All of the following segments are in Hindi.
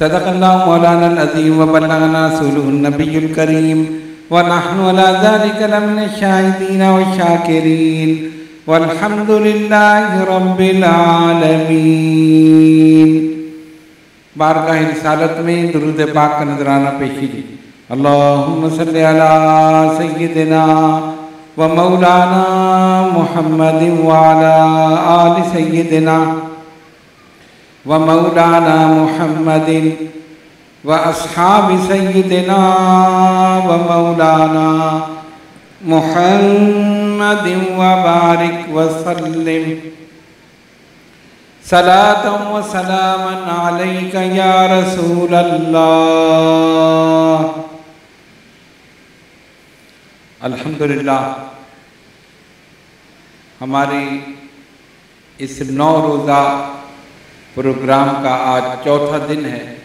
सदकल्ला मौलाना अजीम वबलगना सलूनबीकरीम वनहन शाहिदीन शाकिरीन वल्हमदिल्लाबीन बारगाह रिसालत में दरुद पाक का नजराना पेशी दी अल्लाह सैदना व मौलाना मोहम्मद वाला आल सैदना व मौलाना मुहम्मद व अस्हाब सय्यिदिना व मौलाना मुहम्मद व बारिक व सल्लिम सलात व सलामन अलैका या रसूल अल्लाह अल्हम्दुलिल्लाह, हमारे इस नौ रोज़ा प्रोग्राम का आज चौथा दिन है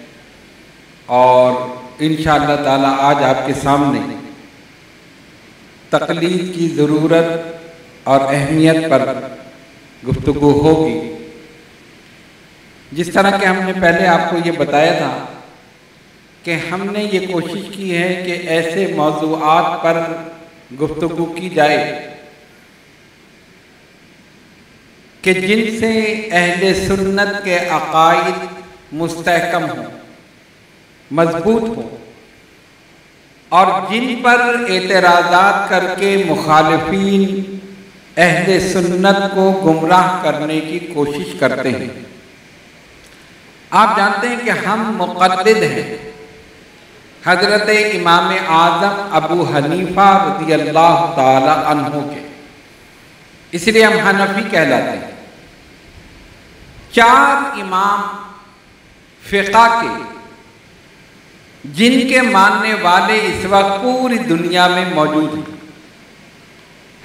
और इन ताला आज आपके सामने तकलीद की ज़रूरत और अहमियत पर गुफ्तु होगी। जिस तरह के हमने पहले आपको ये बताया था कि हमने ये कोशिश की है कि ऐसे मौजूद पर गुफ्तु की जाए। कि जिनसे अहले सुन्नत के अकायद मुस्तकम हो, मज़बूत हो, और जिन पर एतराज़ात करके मुखालफी अहले सुन्नत को गुमराह करने की कोशिश करते हैं। आप जानते हैं कि हम मुक़द हैं। हज़रत इमाम आज़म अबू हनीफा रदी अल्लाह अन्हो के। इसलिए हम हनफी कहलाते हैं। चार इमाम फ़िका के, जिनके मानने वाले इस वक्त पूरी दुनिया में मौजूद हैं।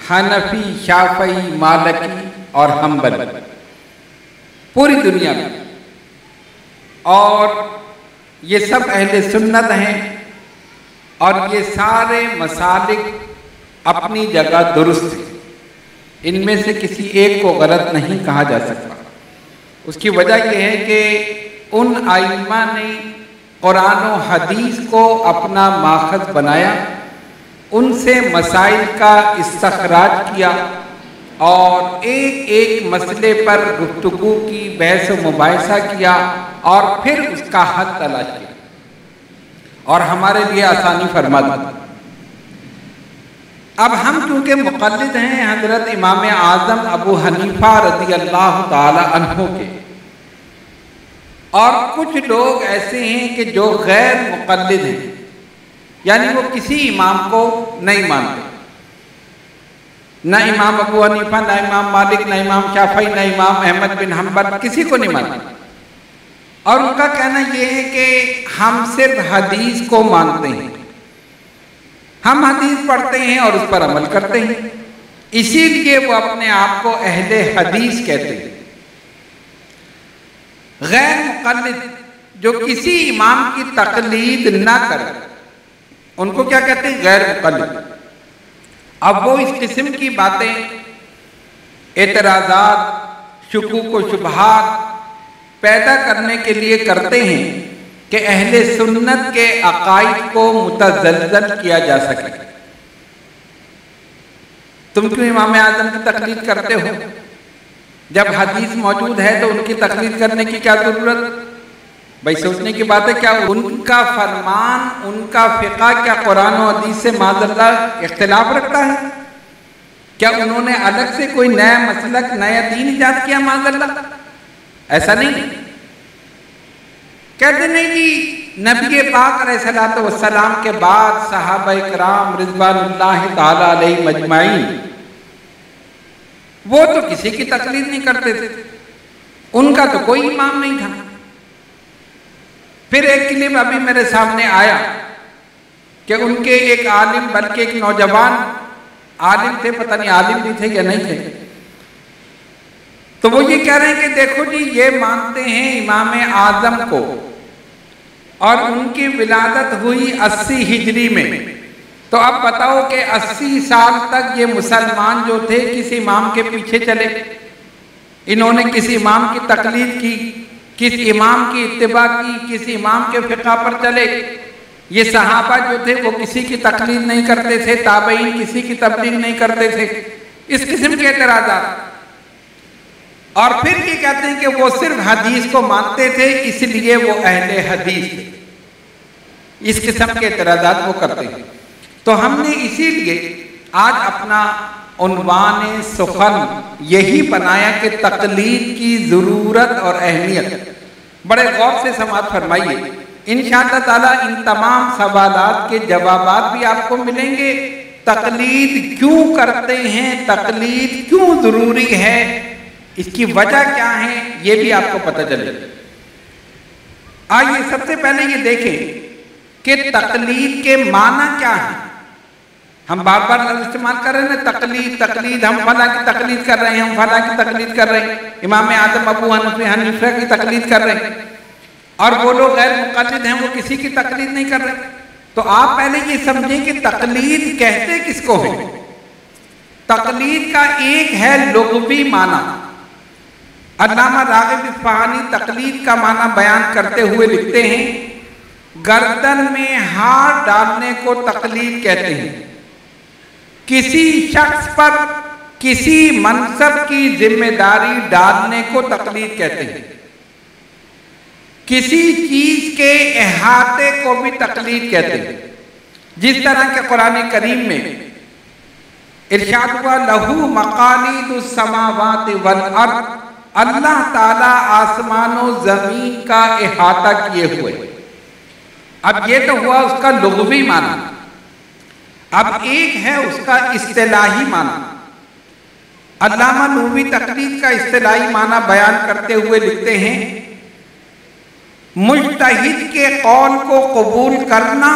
हनफी, शाफई, मालकी और हम्बल पूरी दुनिया में। और ये सब अहले सुन्नत हैं और ये सारे मसालिक अपनी जगह दुरुस्त हैं। इनमें से किसी एक को गलत नहीं कहा जा सकता। उसकी वजह यह है कि उन आइमा ने कुरान हदीस को अपना माखज बनाया उनसे मसाइल का इस्तखराज किया और एक एक मसले पर गुफ्तु की बहस मुबासा किया और फिर उसका हद तलाश किया। और हमारे लिए आसानी फरमा दी। अब हम चूँकि मुकलद हैं हज़रत इमाम आज़म अबू हनीफा रज़ी अल्लाह तहों के और कुछ लोग ऐसे हैं कि जो गैर मुकलद हैं, यानी वो किसी इमाम को नहीं मानते। न इमाम अबू हनीफा, न इमाम मालिक, ना इमाम शाफी ना इमाम अहमद बिन हम्बल, किसी को नहीं मानते। और उनका कहना यह है कि हम सिर्फ़ हदीस को मानते हैं। हम हदीस पढ़ते हैं और उस पर अमल करते हैं। इसीलिए वो अपने आप को अहले हदीस कहते हैं। गैर मुकलद जो किसी इमाम की तकलीद ना करे, उनको क्या कहते हैं? गैर मुकलद अब वो इस किस्म की बातें, एतराज़ात, शकूक व शुबहात पैदा करने के लिए करते हैं कि अहले सुन्नत के अकायद को मुतजल किया जा सके। तुम क्यों इमाम आज़म की तकलीफ़ करते हो? जब हदीस मौजूद है तो उनकी तकलीफ़ करने की क्या ज़रूरत? भाई, सोचने की बात है, क्या उनका फरमान, उनका फिका, क्या कुरान हदीस से माजल्ला इख्तलाफ रखता है? क्या उन्होंने अलग से कोई नया मसलक, नया दीन ईजाद किया माजल्ला ऐसा नहीं। कहते नहीं जी, नबी पाक सलाम के बाद साहब कराम रिजवान मजमाइन वो तो किसी की तकलीफ़ नहीं करते थे। उनका तो कोई इमाम नहीं था। फिर एक क्लिप अभी मेरे सामने आया कि उनके एक आलिम बल्कि एक नौजवान आलिम थे, पता नहीं आलिम भी थे या नहीं थे। तो वो ये कह रहे हैं कि देखो जी, ये मानते हैं इमाम आज़म को और उनकी विलादत हुई अस्सी हिजरी में। तो अब बताओ कि अस्सी साल तक ये मुसलमान जो थे, किसी इमाम के पीछे चले। इन्होंने किसी इमाम की तकलीफ़ की, किस इमाम की इतबा की, किसी इमाम के फ़िका पर चले। ये सहाबा जो थे, वो किसी की तकलीफ़ नहीं करते थे, ताबईन किसी की तबलीग नहीं करते थे। इस किस्म के एतराज़ात। और फिर ये कहते हैं कि वो सिर्फ़ हदीस को मानते थे, इसलिए वो अहले हदीस इस किस्म के एतराज़ात वो करते हैं तो हमने इसीलिए आज अपना उनवान सुखन यही बनाया कि तकलीद की ज़रूरत और अहमियत। बड़े गौर से समाज फरमाइए। इन ताला इन तमाम सवाल के जवाब भी आपको मिलेंगे। तकलीद क्यों करते हैं? तकलीद क्यों ज़रूरी है? इसकी वजह क्या है? ये भी आपको पता चले आइए सबसे पहले ये देखें कि तकलीद के माना क्या है? हम बार बार लफ्ज इस्तेमाल कर रहे हैं ना, तकलीद तकलीद, हम फला की तकलीद कर रहे हैं, हम फला की तकलीद कर रहे हैं। इमाम आज़म, अबू हनफी, हनीफा की तकलीद कर रहे हैं। और वो लोग गैर मुकलद हैं, वो किसी की तकलीद नहीं कर रहे। तो आप पहले ये समझें कि तकलीद कहते किसको है? तकलीद का एक है लुगवी माना। अल्लामा रागिब इस्फहानी तकलीद का माना बयान करते हुए लिखते हैं, गर्दन में हाथ डालने को तकलीद कहते हैं। किसी शख्स पर किसी मनसब की ज़िम्मेदारी डालने को तकलीफ़ कहते हैं। किसी चीज़ के अहाते को भी तकलीफ़ कहते हैं। जिस तरह के कुरान करीम में इर्शाद हुआ, लहू मकानी समावात वल अर्थ अल्लाह ताला आसमानों ज़मीन का अहाता किए हुए। अब ये तो हुआ उसका लुगवी माना। अब एक है उसका इस्तेलाही माना। अल्लामा नूवी तकलीद का इस्तेलाही माना बयान करते हुए लिखते हैं मुश्तहिद के कौल को कबूल करना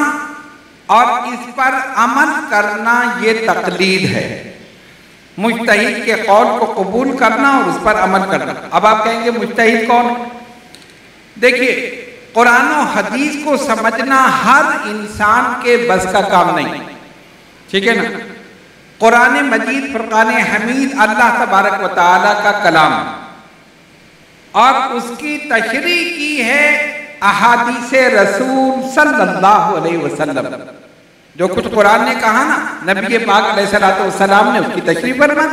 और इस पर अमल करना ये तकलीद है। मुश्तहिद के कौल को कबूल करना और उस पर अमल करना। अब आप कहेंगे मुश्तहिद कौन? देखिए, कुरान हदीस को समझना हर इंसान के बस का काम नहीं। ठीक है ना? कुरान मजीद, फुरकान हमीद, अल्लाह तबारक व का कलाम। और उसकी तशरी की है अहादीस रसूल सल्लल्लाहु अलैहि वसल्लम। जो कुछ कुरान ने कहा ना, नबी पाक सलाम ने उसकी तशरी फरमा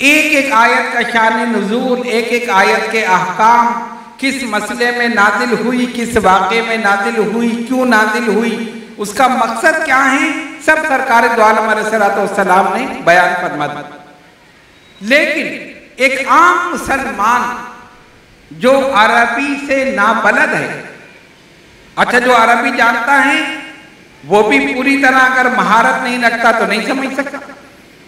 एक एक आयत का शान नजूल, एक एक आयत के अहकाम, किस मसले में नादिल हुई, किस वाक़े में नादिल हुई, क्यों नादिल हुई उसका मकसद क्या है? सब सरकार सलाम ने बयान फरमा लेकिन एक आम मुसलमान जो अरबी से नाबलद है अच्छा जो अरबी जानता है, वो भी पूरी तरह अगर महारत नहीं रखता तो नहीं समझ सकता।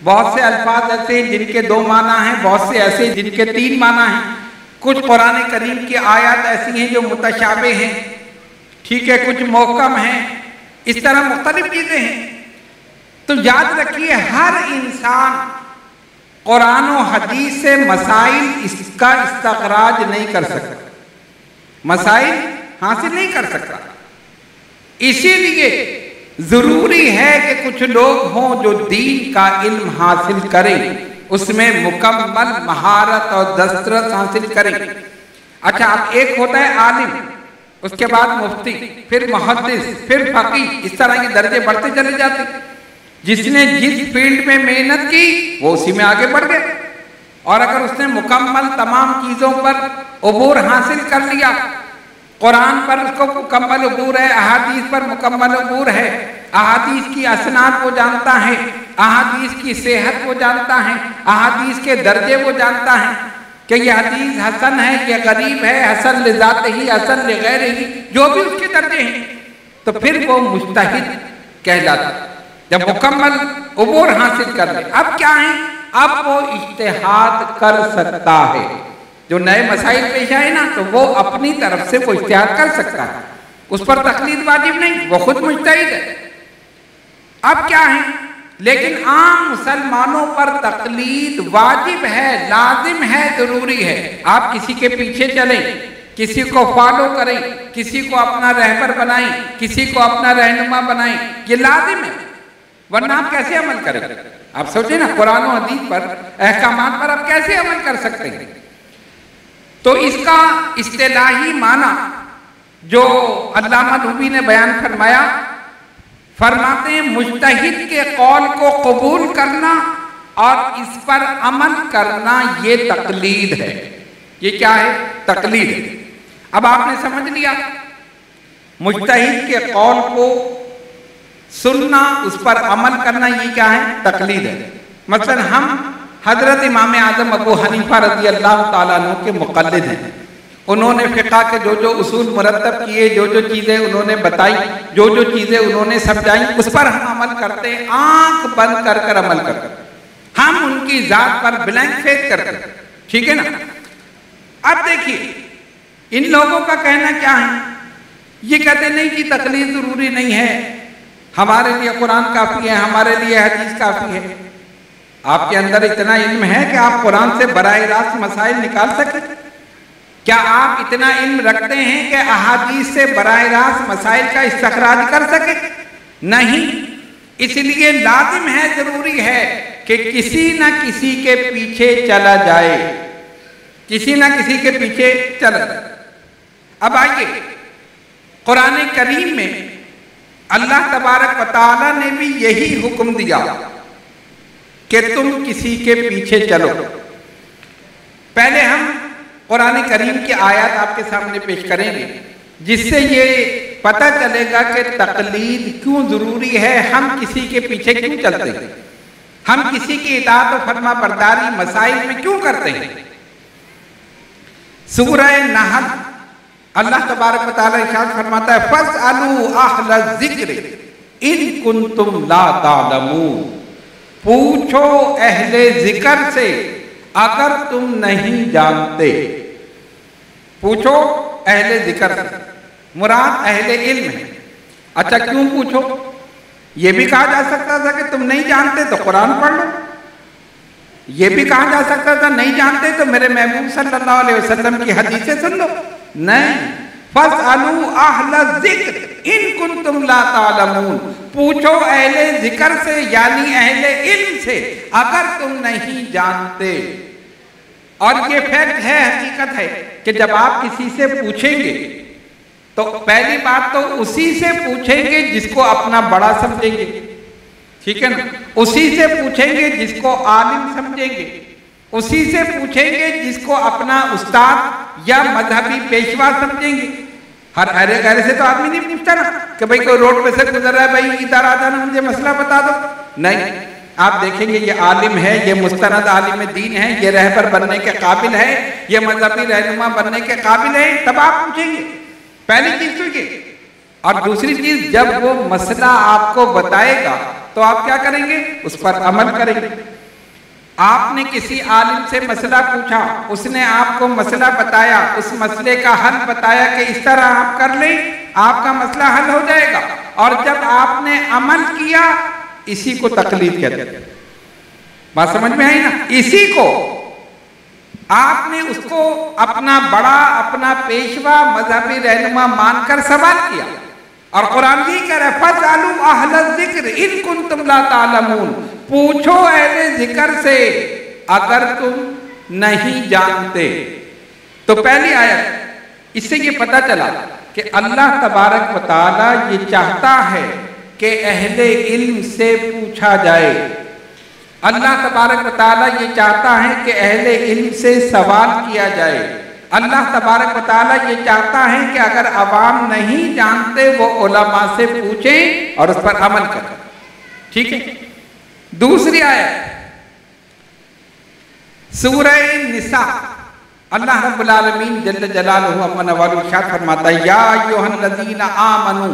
बहुत से अल्फाज ऐसे जिनके दो माना हैं, बहुत से ऐसे जिनके तीन माना हैं। कुछ पुराने करीम की आयत ऐसी हैं जो मुतशाबे हैं, ठीक है, कुछ मोहकम हैं। इस तरह मुख्तलिफ़ चीज़ें हैं। तो याद रखिए, हर इंसान कुरान हदीस से मसाइल इसका इस्तराज नहीं कर सकता। मसाइल हासिल नहीं कर सकता। इसीलिए ज़रूरी है कि कुछ लोग हों जो दीन का इल्म हासिल करें, उसमें मुकम्मल महारत और दस्तरत हासिल करें। अच्छा अब एक होता है आलिम। उसके बाद मुफ्ती, फिर मुहदस फिर फकी, इस तरह के दर्जे बढ़ते चले जाते। जिसने जिस फ़ील्ड में मेहनत की, वो उसी में आगे बढ़ गए। और अगर उसने मुकम्मल तमाम चीज़ों पर अबूर हासिल कर लिया, कुरान पर उसको मुकम्मल अबूर है, अहादीस पर मुकम्मल अबूर है, अहादीस की असनाद वो जानता है, अहादीस की सेहत वो जानता है, अहादीस के दर्जे को जानता है कि ये हदीस हसन है ये गरीब है, हसन लिजात ही, हसन गैर ही, जो भी उसके दर्जे हैं। तो फिर वो मुस्तहिद कहलाता। जब मुकम्मल अबूर हासिल कर ले। अब क्या है? अब वो इश्तेहाद कर सकता है। जो नए मसाइल पेश आए ना तो वो अपनी तरफ़ से वो इश्तेहाद कर सकता है। उस पर तकलीद वाजिब नहीं, वो खुद मुश्तहिद है। अब क्या है? लेकिन आम मुसलमानों पर तकलीद वाजिब है, लाजिम है, ज़रूरी है। आप किसी के पीछे चलें, किसी को फॉलो करें, किसी को अपना रहबर बनाएँ, किसी को अपना रहनुमा बनाएँ, ये लाजिम है। वरना आप कैसे अमल करें? आप सोचे ना, कुरान हदीस पर अहकाम पर आप कैसे अमल कर सकते हैं? तो इसका इस्तेलाही माना, जो अल्लामा नबी ने बयान फरमाया फरमाते मुश्तहिद के कौल को कबूल करना और इस पर अमल करना ये तकलीद है। ये क्या है? तकलीद है। अब आपने समझ लिया? मुश्तहिद के कौल को सुनना, उस पर अमल करना, ये क्या है? तकलीद है। मतलब हम हज़रत इमाम आज़म अबू हनीफा रज़ी अल्लाह तु के मुकलद हैं। उन्होंने फ़िका के जो जो उसूल मुरतब किए जो जो चीज़ें उन्होंने बताई जो जो चीज़ें उन्होंने समझाई, उस पर हम अमल करते हैं, आँख बंद कर कर अमल करते हम उनकी ज़ात पर ब्लैंक फेस करते ठीक है ना? अब देखिए, इन लोगों का कहना क्या है? ये कहते नहीं कि तकलीफ़ ज़रूरी नहीं है। हमारे लिए कुरान काफ़ी है, हमारे लिए हदीस काफ़ी है। आपके अंदर इतना इल्म है कि आप कुरान से बर रास्त मसाइल निकाल सकें। क्या आप इतना इल्म रखते हैं कि अहादीस से बर रास्त मसाइल का इस्तखराज कर सके? नहीं। इसलिए लाजिम है, ज़रूरी है कि किसी न किसी के पीछे चला जाए। किसी न किसी के पीछे चला जाए। अब आइए, कुरान करीम में अल्लाह तबारक वाली ने भी यही हुक्म दिया कि तुम किसी के पीछे चलो। पहले हम कुरान करीम की आयत आपके सामने पेश करेंगे, जिससे ये पता चलेगा कि तकलीद क्यों ज़रूरी है, हम किसी के पीछे क्यों चलते हैं? हम किसी की इतात और फरमा बरदारी मसाइल में क्यों करते हैं? सूरह नहल, अल्लाह तबारक इशाद फरमाता है फस अलू अहल ज़िक्र, इन कुन तुम ला पूछो अहले ज़िक्र से, अगर तुम नहीं जानते। पूछो, अहले ज़िक्र। मुराद अहले इल्म है। अच्छा क्यों पूछो? ये भी कहा जा सकता था कि तुम नहीं जानते तो कुरान पढ़ लो। ये भी कहा जा सकता था, नहीं जानते तो मेरे महबूब सल्लल्लाहु अलैहि वसल्लम की हदीसें सुन लो। नहीं। फस अलू ज़िक्र, इन कुन तुम ला तालमून। पूछो अहले ज़िक्र से, यानी अहले इल्म से, अगर तुम नहीं जानते। और ये फैक्ट है, हकीकत है। कि जब आप किसी से पूछेंगे तो पहली बात तो उसी से पूछेंगे जिसको अपना बड़ा समझेंगे, ठीक है ना? उसी से पूछेंगे जिसको आलिम समझेंगे, उसी से पूछेंगे जिसको अपना उस्ताद या मजहबी पेशवा समझेंगे। हर अरे गहरे से तो आदमी नहीं पूछता ना कि भाई कोई रोड पे से गुजर रहा है, भाई इधर आ जाना, मुझे मसला बता दो। नहीं आप देखेंगे ये आलिम है, ये मुस्तरद आलिम दीन है, ये रहबर बनने के काबिल है, ये मजहबी रहनुमा बनने के काबिल है, तब आप पूछेंगे। पहली चीज़ तो ये। और दूसरी चीज़, जब वो मसला आपको बताएगा तो आप क्या करेंगे? उस पर अमल करेंगे। आपने किसी आलिम से मसला पूछा, उसने आपको मसला बताया, उस मसले का हल बताया कि इस तरह आप कर लें, आपका मसला हल हो जाएगा। और जब आपने अमल किया इसी को तकलीफ़ कहते हैं। बात समझ में आई ना? इसी को। आपने उसको अपना बड़ा, अपना पेशवा, मजहबी रहनुमा मानकर सवाल किया। और कुरान भी कह रहा आलू अहल ज़िक्र इन कुन तुम ला तालमून। पूछो अहले ज़िक्र से, अगर तुम नहीं जानते। तो पहली आयत, इससे ये पता चला कि अल्लाह तबारक वाली ये चाहता है कि अहले इल्म से पूछा जाए। अल्लाह तबारक ताला ये चाहता है कि अहले इल्म से सवाल किया जाए। अल्लाह तबारक वाली ये चाहता है कि अगर अवाम नहीं जानते, वो उलमा से पूछें और उस पर अमल करें। ठीक है? दूसरी आयत। सूरह निसा। अल्लाह रब्बुल आलमीन जल्ल जलालहु अम्मा नवालु शाह फरमाता है, या अय्युहल लजीना आमनु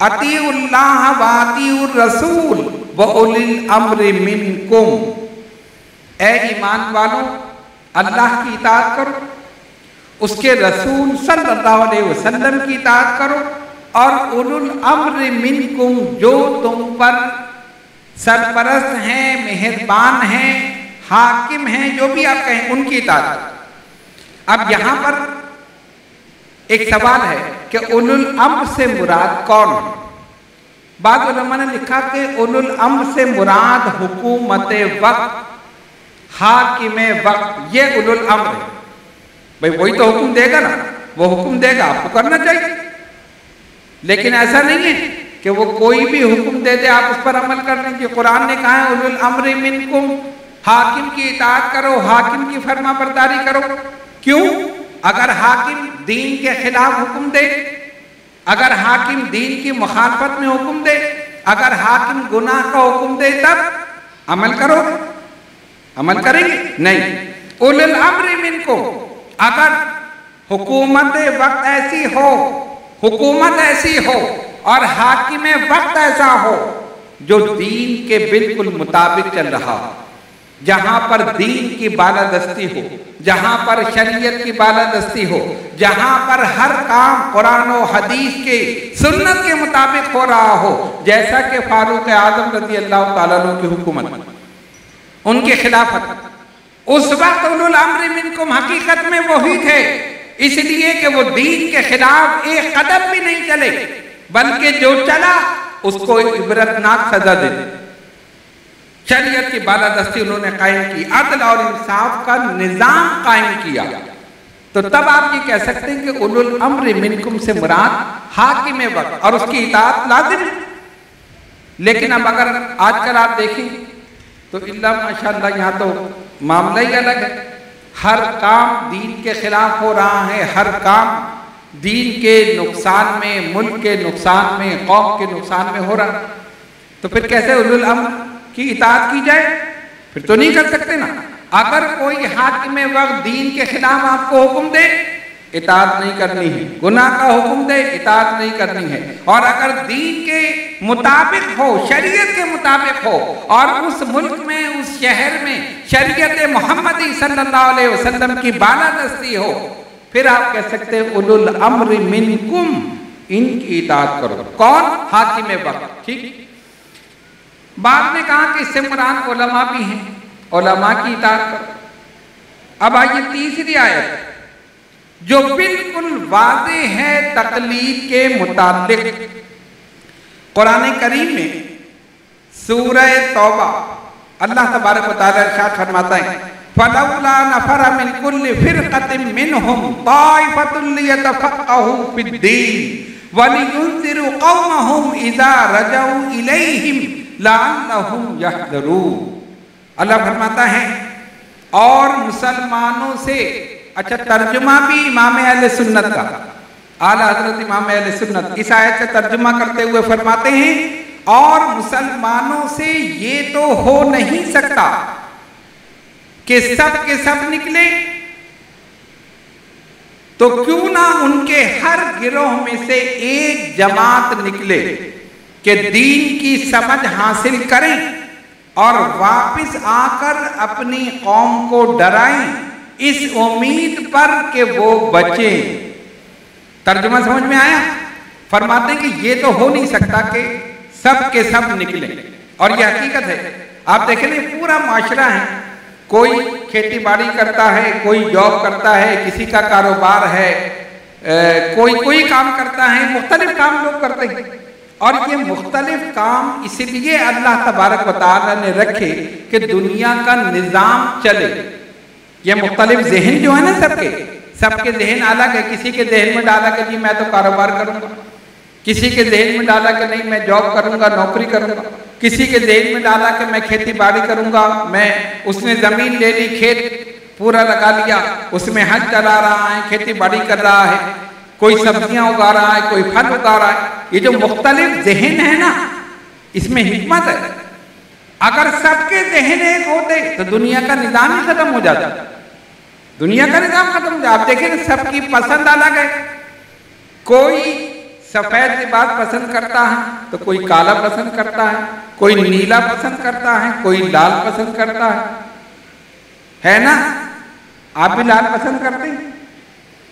अतीउल्लाह व रसूल अम्रि मिनकुम। ए ईमान वालों, अल्लाह की इताअत करो। उसके रसूल सल्लल्लाहु अलैहि वसल्लम की इताअत करो। और उलुल अम्र मिनकुम, जो तुम पर सरपरस्त हैं, मेहरबान हैं, हाकिम हैं, जो भी आप कहें, उनकी इताअत अब यहाँ पर एक सवाल है कि उलुल अम्र से मुराद कौन? है बाद ने लिखा कि उलुल अम्र से मुराद हुकूमत वक्त, हाकिम वक्त, ये उलुल अम्र है। भाई वही तो हुक्म देगा ना, वो हुक्म देगा, आपको करना चाहिए। लेकिन ऐसा नहीं है कि वो कोई भी हुक्म दे दे, आप उस पर अमल कर लेंगे कुरान ने कहा है उलुल अम्र मिनकुम, हाकिम की इतात करो, हाकिम की फर्मा बरदारी करो। क्यों? अगर हाकिम दीन के खिलाफ हुक्म दे, अगर हाकिम दीन की मुखालफत में हुक्म दे, अगर हाकिम गुनाह का हुक्म दे, तब अमल करो। अमल करेंगे? नहीं। उलुल अम्र मिनकुम। अगर हुकूमत वक्त ऐसी हो, हुकूमत ऐसी हो और हाकिम वक्त ऐसा हो जो दीन के बिल्कुल मुताबिक चल रहा हो। जहाँ पर दीन की बालादस्ती हो, जहाँ पर शरीयत की बालादस्ती हो, जहाँ पर हर काम कुरान हदीस के सुन्नत के मुताबिक हो रहा हो, जैसा कि फारूक आज़म रज़ी अल्लाह तु की हुकूमत, उनके खिलाफत। उस वक्त उलुल मिनकुम हकीकत में वही थे, इसलिए कि वो दीन के खिलाफ एक कदम भी नहीं चले, बल्कि जो चला, उसको इबरतनाक सजा दे। शरीयत की बालादस्ती उन्होंने कायम की, अदल और इंसाफ का निज़ाम कायम किया। तो तब आप ये कह सकते हैं कि उलुल अम्र मिनकुम से मुराद हाकिम वक्त और उसकी इतात लाजिम। लेकिन अब अगर आजकल आप देखें तो इल्ला माशाल्लाह यहाँ तो मामला ही अलग है। हर काम दीन के खिलाफ हो रहा है, हर काम दीन के नुकसान में, मुल्क के नुकसान में, कौम के नुकसान में हो रहा है। तो फिर कैसे उलुल अम्र की इतात की जाए, फिर तो नहीं कर सकते ना। अगर कोई हाथ में वक्त दीन के खिलाफ आपको हुक्म दे इतात नहीं करनी है। गुनाह का हुक्म दे इतात नहीं करनी है। और अगर दीन के मुताबिक हो, शरीयत के मुताबिक हो, और उस मुल्क में, उस शहर में शरीयत मोहम्मद सल्लल्लाहु अलैहि वसल्लम की बालादस्ती हो, फिर आप कह सकते हैं, उलुल अम्र मिनकुम, इनकी इतात करो। कौन? हाकिम वक्त। ठीक? बाद में कहा कि इससे मुराद ओलमा भी हैं ओलमा की इतात करो। अब आइए तीसरी आयत, जो बिल्कुल वादे है तकलीद के मुताबिक कुरान करीम में सूरह तौबा, अल्लाह तबारक इरशाद फरमाता है, फलौला नफर मिन कुल्ल फिरकतिन मिनहुम ताइफतुल लियतफक्कहु फिद्दीन, वलियुनदिरु कौमहुम इज़ा इलैहिम। अल्लाह फरमाता है, और मुसलमानों से अच्छा तर्जुमा भी इमाम सुन्नत का। आला हज़रत इमाम सुन्नत, इस आयत से तर्जुमा करते हुए फरमाते हैं, और मुसलमानों से ये तो हो नहीं सकता कि सब के सब निकले। तो क्यों ना उनके हर गिरोह में से एक जमात निकले? कि दीन की समझ हासिल करें और वापस आकर अपनी कौम को डराएँ। इस उम्मीद पर कि वो बचे। तर्जुमा समझ में आया? फरमाते कि ये तो हो नहीं सकता कि सब के सब निकले। और ये हकीकत है। आप देखें पूरा माशरा है। कोई खेती बाड़ी करता है कोई जॉब करता है किसी का कारोबार है ए, कोई कोई काम करता है मुख्तलिफ़ काम लोग करते हैं। और ये मुख्तलिफ़ काम इसलिए अल्लाह तबारक वाली ने रखे कि दुनिया का निज़ाम चले। ये मुख्तलिफ़ जहन जो है ना सबके सबके जहन अलग है। किसी के जहन में डाला कि मैं तो कारोबार करूँगा, किसी के जहन में डाला कि नहीं, मैं जॉब करूँगा, नौकरी करूँगा, किसी के जहन में डाला कि मैं खेती बाड़ी करूँगा, मैं उसने ज़मीन ले ली, खेत पूरा लगा लिया, उसमें हज चला रहा है खेती बाड़ी कर रहा है। कोई सब्ज़ियाँ उगा रहा है, कोई फल उगा रहा है, ये जो मुख्तलिफ़ जहन है ना, इसमें हिकमत है। अगर सबके जहन एक होते तो दुनिया का निज़ाम ही खत्म हो जाता। दुनिया का निज़ाम खत्म हो जाता। आप देखें, सबकी पसंद अलग है। कोई सफ़ेद लिबास पसंद करता है तो कोई काला पसंद करता है, कोई नीला पसंद करता है, कोई लाल पसंद करता है। है ना? आप भी लाल पसंद करते हैं?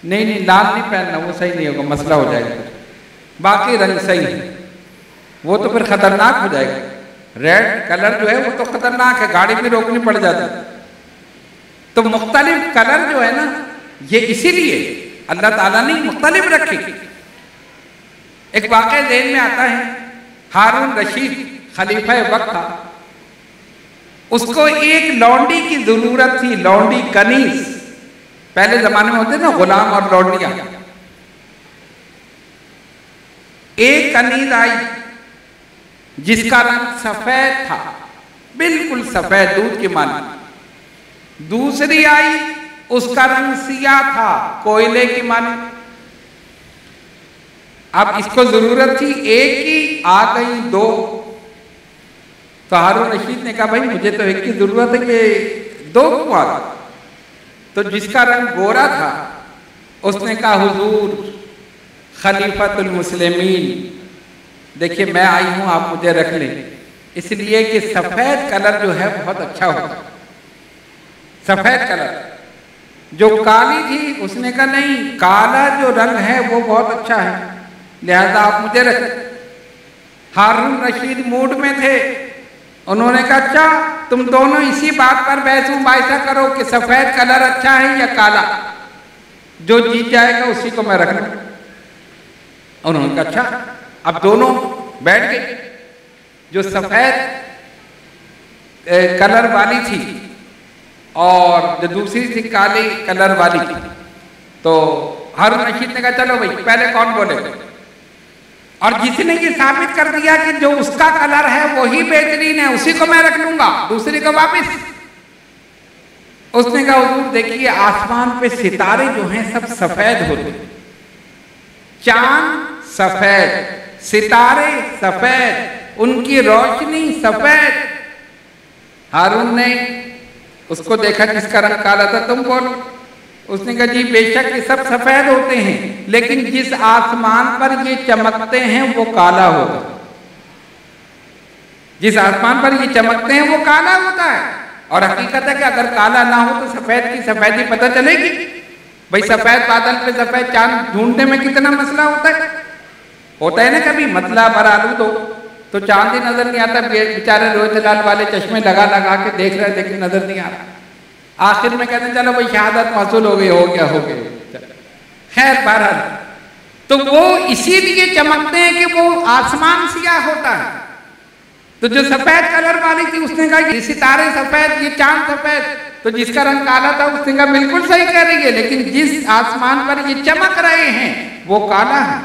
नहीं नहीं, लाल नहीं पहनना, वो सही नहीं होगा, मसला हो जाएगा। बाकी रंग सही है। वो तो फिर खतरनाक हो जाएगा। रेड कलर जो है, वो तो खतरनाक है, गाड़ी भी रोकनी पड़ जाती तो मुख्तलिफ़ कलर जो है ना, ये इसीलिए अल्लाह ताला ने मुख्तलिफ़ रखी। एक वाक़ देन में आता है, हारून रशीद खलीफा वक्त था। उसको एक लौंडी की ज़रूरत थी, लौंडी कनीस पहले जमाने में होते ना गुलाम और लौंडिया एक कनीज आई जिसका रंग सफ़ेद था बिल्कुल सफ़ेद दूध की मानी दूसरी आई उसका रंग सिया था कोयले की मानी अब इसको ज़रूरत थी एक की आ गई दो। तो हारून रशीद ने कहा भाई मुझे तो एक की ज़रूरत है कि दो को आ तो जिसका रंग गोरा था, उसने कहा, हुजूर, खलीफतुल मुस्लिमीन, देखिए मैं आई हूँ, आप मुझे रख लें। इसलिए कि सफ़ेद कलर जो है, बहुत अच्छा होता सफ़ेद कलर। जो काली थी, उसने कहा, नहीं, काला जो रंग है, वो बहुत अच्छा है, लिहाजा आप मुझे रख हारून रशीद मूड में थे। उन्होंने कहा अच्छा तुम दोनों इसी बात पर बहस मुबासा करो कि सफ़ेद कलर अच्छा है या काला? जो जीत जाएगा उसी को मैं रखना। उन्होंने कहा अच्छा अब दोनों बैठ गए। जो सफ़ेद कलर वाली थी और जो दूसरी थी, काली कलर वाली थी तो हर रशीद ने कहा, चलो भाई, पहले कौन बोले और जिसने ये साबित कर दिया कि जो उसका कलर है वही बेहतरीन है, उसी को मैं रख लूँगा। दूसरी को वापिस। उसने कहा, हजूर, देखिए, आसमान पे सितारे जो हैं, सब सफ़ेद होते चाँद सफ़ेद, सितारे सफ़ेद, उनकी रोशनी सफ़ेद। हारून ने उसको देखा किसका रंग काला था, तुम बोलो। उसने कहा, जी, बेशक ये सब सफ़ेद होते हैं, लेकिन जिस आसमान पर ये चमकते हैं, वो काला होगा। जिस आसमान पर ये चमकते हैं, वो काला होता है। और हकीकत है कि अगर काला ना हो तो सफ़ेद की सफेदी पता चलेगी। भाई, सफ़ेद बादल पे सफ़ेद चाँद ढूँढने में कितना मसला होता है? होता है ना कभी मतला पर आलू दो तो चाँद ही नज़र नहीं आता बेचारे रोहित लाल वाले चश्मे लगा लगा के देख रहे लेकिन नज़र नहीं आ रहा। आखिर में कहते चलो भाई, शहादत मौसूल हो गई, हो गया हो गया। खैर, बहरहाल तो वो इसीलिए चमकते हैं कि वो आसमान सिया होता है। तो जो सफ़ेद कलर वाली थी, उसने कहा ये सितारे सफ़ेद, ये चाँद सफ़ेद तो जिसका रंग काला था, उसने कहा, बिल्कुल सही कह रही है, लेकिन जिस आसमान पर ये चमक रहे हैं, वो काला है।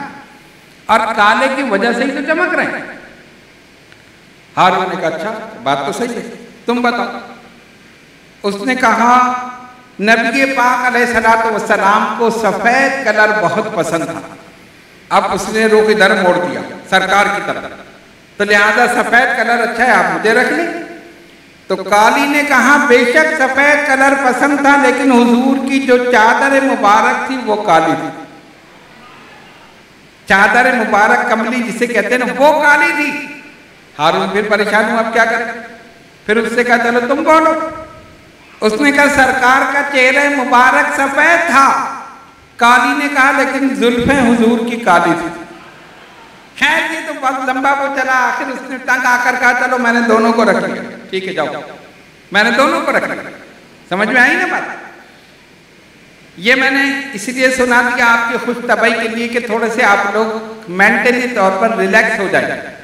और काले की वजह से ही तो चमक रहे हैं। हारून ने कहा अच्छा बात तो सही है, तुम बताओ। उसने कहा, नबी पाक सलाम को सफ़ेद कलर बहुत पसंद था। अब उसने रोक इधर मोड़ दिया, सरकार की तरफ़। तो लिहाजा सफ़ेद कलर अच्छा है, आप मुझे रख लें। तो काली ने कहा, बेशक सफ़ेद कलर पसंद था, लेकिन हुजूर की जो चादर मुबारक थी, वो काली थी। चादर मुबारक कमली, जिसे कहते हैं ना, वो काली थी। हारून फिर परेशान हूँ अब क्या करें? फिर उससे कहा, चलो तुम बोलो। उसने कहा, सरकार का चेहरा मुबारक सफ़ेद था। काली ने कहा, लेकिन जुल्फे हुजूर की काली थी। खैर, ये तो बहुत लंबा वो चला। आखिर उसने तंग आकर कहा, चलो, मैंने दोनों को रख लिया। ठीक है, जाओ। मैंने दोनों को रख लिया। समझ में आई ना बात? ये मैंने इसलिए सुना दिया आपकी खुश तबाही के लिए कि थोड़े से आप लोग मेंटली तौर पर रिलैक्स हो जाए।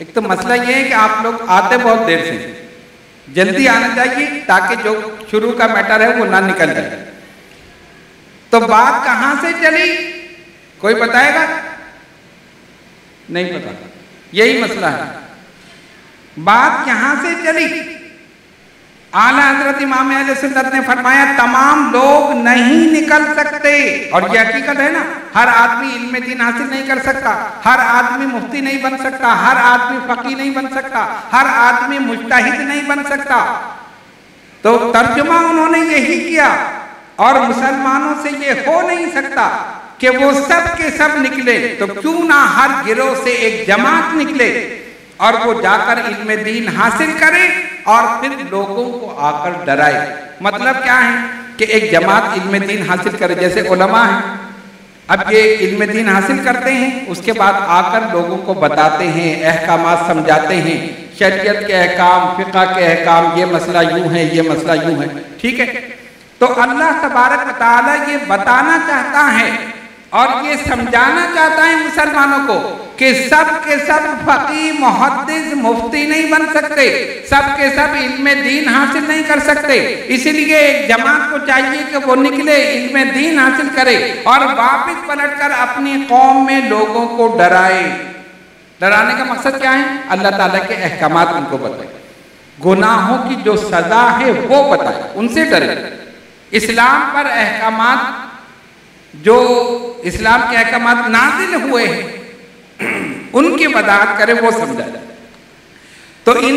एक तो मसला ये है कि आप लोग आते बहुत देर से। जल्दी आना चाहिए ताकि जो शुरू का मैटर है वो ना निकल जाए। तो बात कहाँ से चली? कोई बताएगा? नहीं पता। यही मसला है। बात कहाँ से चली? आला हज़रत इमाम सुन्नत ने फरमाया, तमाम लोग नहीं निकल सकते। और ये हकीकत है ना, हर आदमी इल्म दीन हासिल नहीं कर सकता, हर आदमी मुफ्ती नहीं बन सकता, हर आदमी फकी नहीं बन सकता, हर आदमी मुश्ताहिद नहीं बन सकता। तो तर्जुमा उन्होंने यही किया, और मुसलमानों से ये हो नहीं सकता कि वो सब के सब निकले। तो क्यों ना हर गिरोह से एक जमात निकले? और वो जाकर इल्म दीन हासिल करे और फिर लोगों को आकर डराए। मतलब क्या है कि एक जमात इल्म दीन हासिल करे, जैसे उलमा है। अब ये इल्म दीन हासिल करते हैं, उसके बाद आकर लोगों को बताते हैं अहकाम समझाते हैं। शरीयत के अहकाम, फ़िका के अहकाम, ये मसला यूँ है, ये मसला यूँ है। ठीक है? तो अल्लाह तबारक ये बताना चाहता है और ये समझाना चाहता है मुसलमानों को कि सब के सब फकी, मुहद्दिस, मुफ्ती नहीं बन सकते। सब के सब इल्म दीन हासिल नहीं कर सकते। इसलिए एक जमात को चाहिए कि वो निकले, इल्म दीन हासिल करे और वापस पलटकर अपनी कौम में लोगों को डराए। डराने का मकसद क्या है? अल्लाह ताला के अहकाम उनको बताए। गुनाहों की जो सजा है, वो बताए। उनसे डरे। इस्लाम पर अहकाम जो इस्लाम के अहकाम नाजिल हुए हैं। उनकी वदाहत करे, वो समझा जाए। तो इन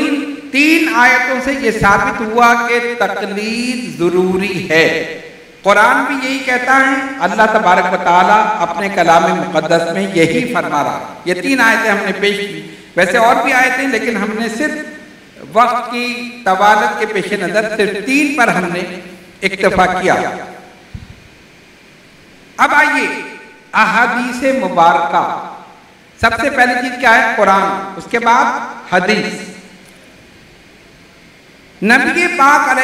तीन आयतों से ये साबित हुआ कि तकलीद ज़रूरी है। कुरान भी यही कहता है, अल्लाह तबारक ताला अपने कलाम मुकदस में यही फरमा रहा ये तीन आयतें हमने पेश की। वैसे और भी आयतें, लेकिन हमने सिर्फ़ वक्त की तवालत के पेश नज़र सिर्फ़ तीन पर हमने इक्तफा किया। अब आइए अहादीस मुबारक। सबसे पहली चीज़ क्या है? कुरान। उसके बाद हदीस। नबी पाक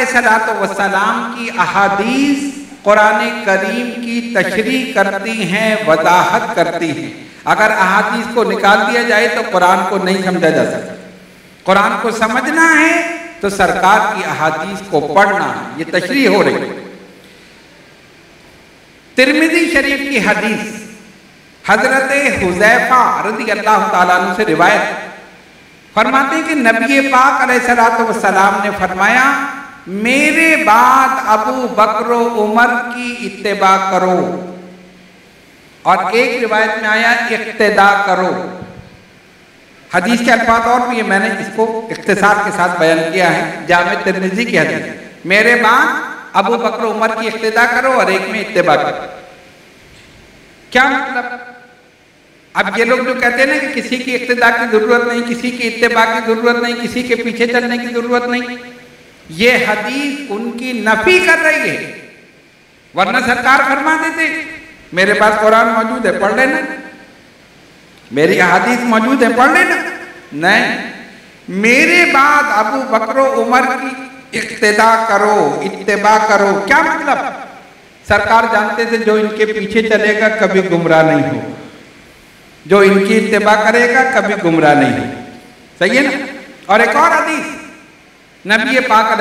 सलाम की अहादीस कुरान करीम की तशरी करती हैं, वजाहत करती हैं। अगर अहादीस को निकाल दिया जाए तो कुरान को नहीं समझा जा सकता। कुरान को समझना है तो सरकार की अहादीस को पढ़ना है। ये तशरी हो रही है। तिरमिजी शरीफ की हदीस, हज़रत हुजैफा रज़ी अल्लाह तु से रिवायत, फरमाते कि नबी पाक सलाम ने फरमाया, मेरे बाद अबू बकरो उमर की इत्तेबा करो। और एक रिवायत में आया, इक्तदा करो। हदीस के अल्फाज और भी मैंने इसको इख्तसार के साथ बयान किया है, जाम तिरमिजी की हदीस। मेरे बाद अबू बकर उमर की इब्तदा करो और एक में इतबा करो। क्या मतलब? अब ये लोग जो कहते हैं ना कि किसी की इब्तदा की ज़रूरत नहीं, किसी की इतबा की ज़रूरत नहीं, किसी के पीछे चलने की ज़रूरत नहीं। ये हदीस उनकी नफी कर रही है, वरना सरकार फरमा देते। मेरे पास कुरान मौजूद है, पढ़ लेना। मेरी हदीस मौजूद है, पढ़ लेना। नहीं, मेरे बाद अबू बकरो उमर की इक्तदा करो इतबा करो। क्या मतलब? सरकार जानते थे, जो इनके पीछे चलेगा, कभी गुमराह नहीं हो जो इनकी इतबा करेगा, कभी गुमराह नहीं हो सही है ना? और एक और हदीस, नबी पाक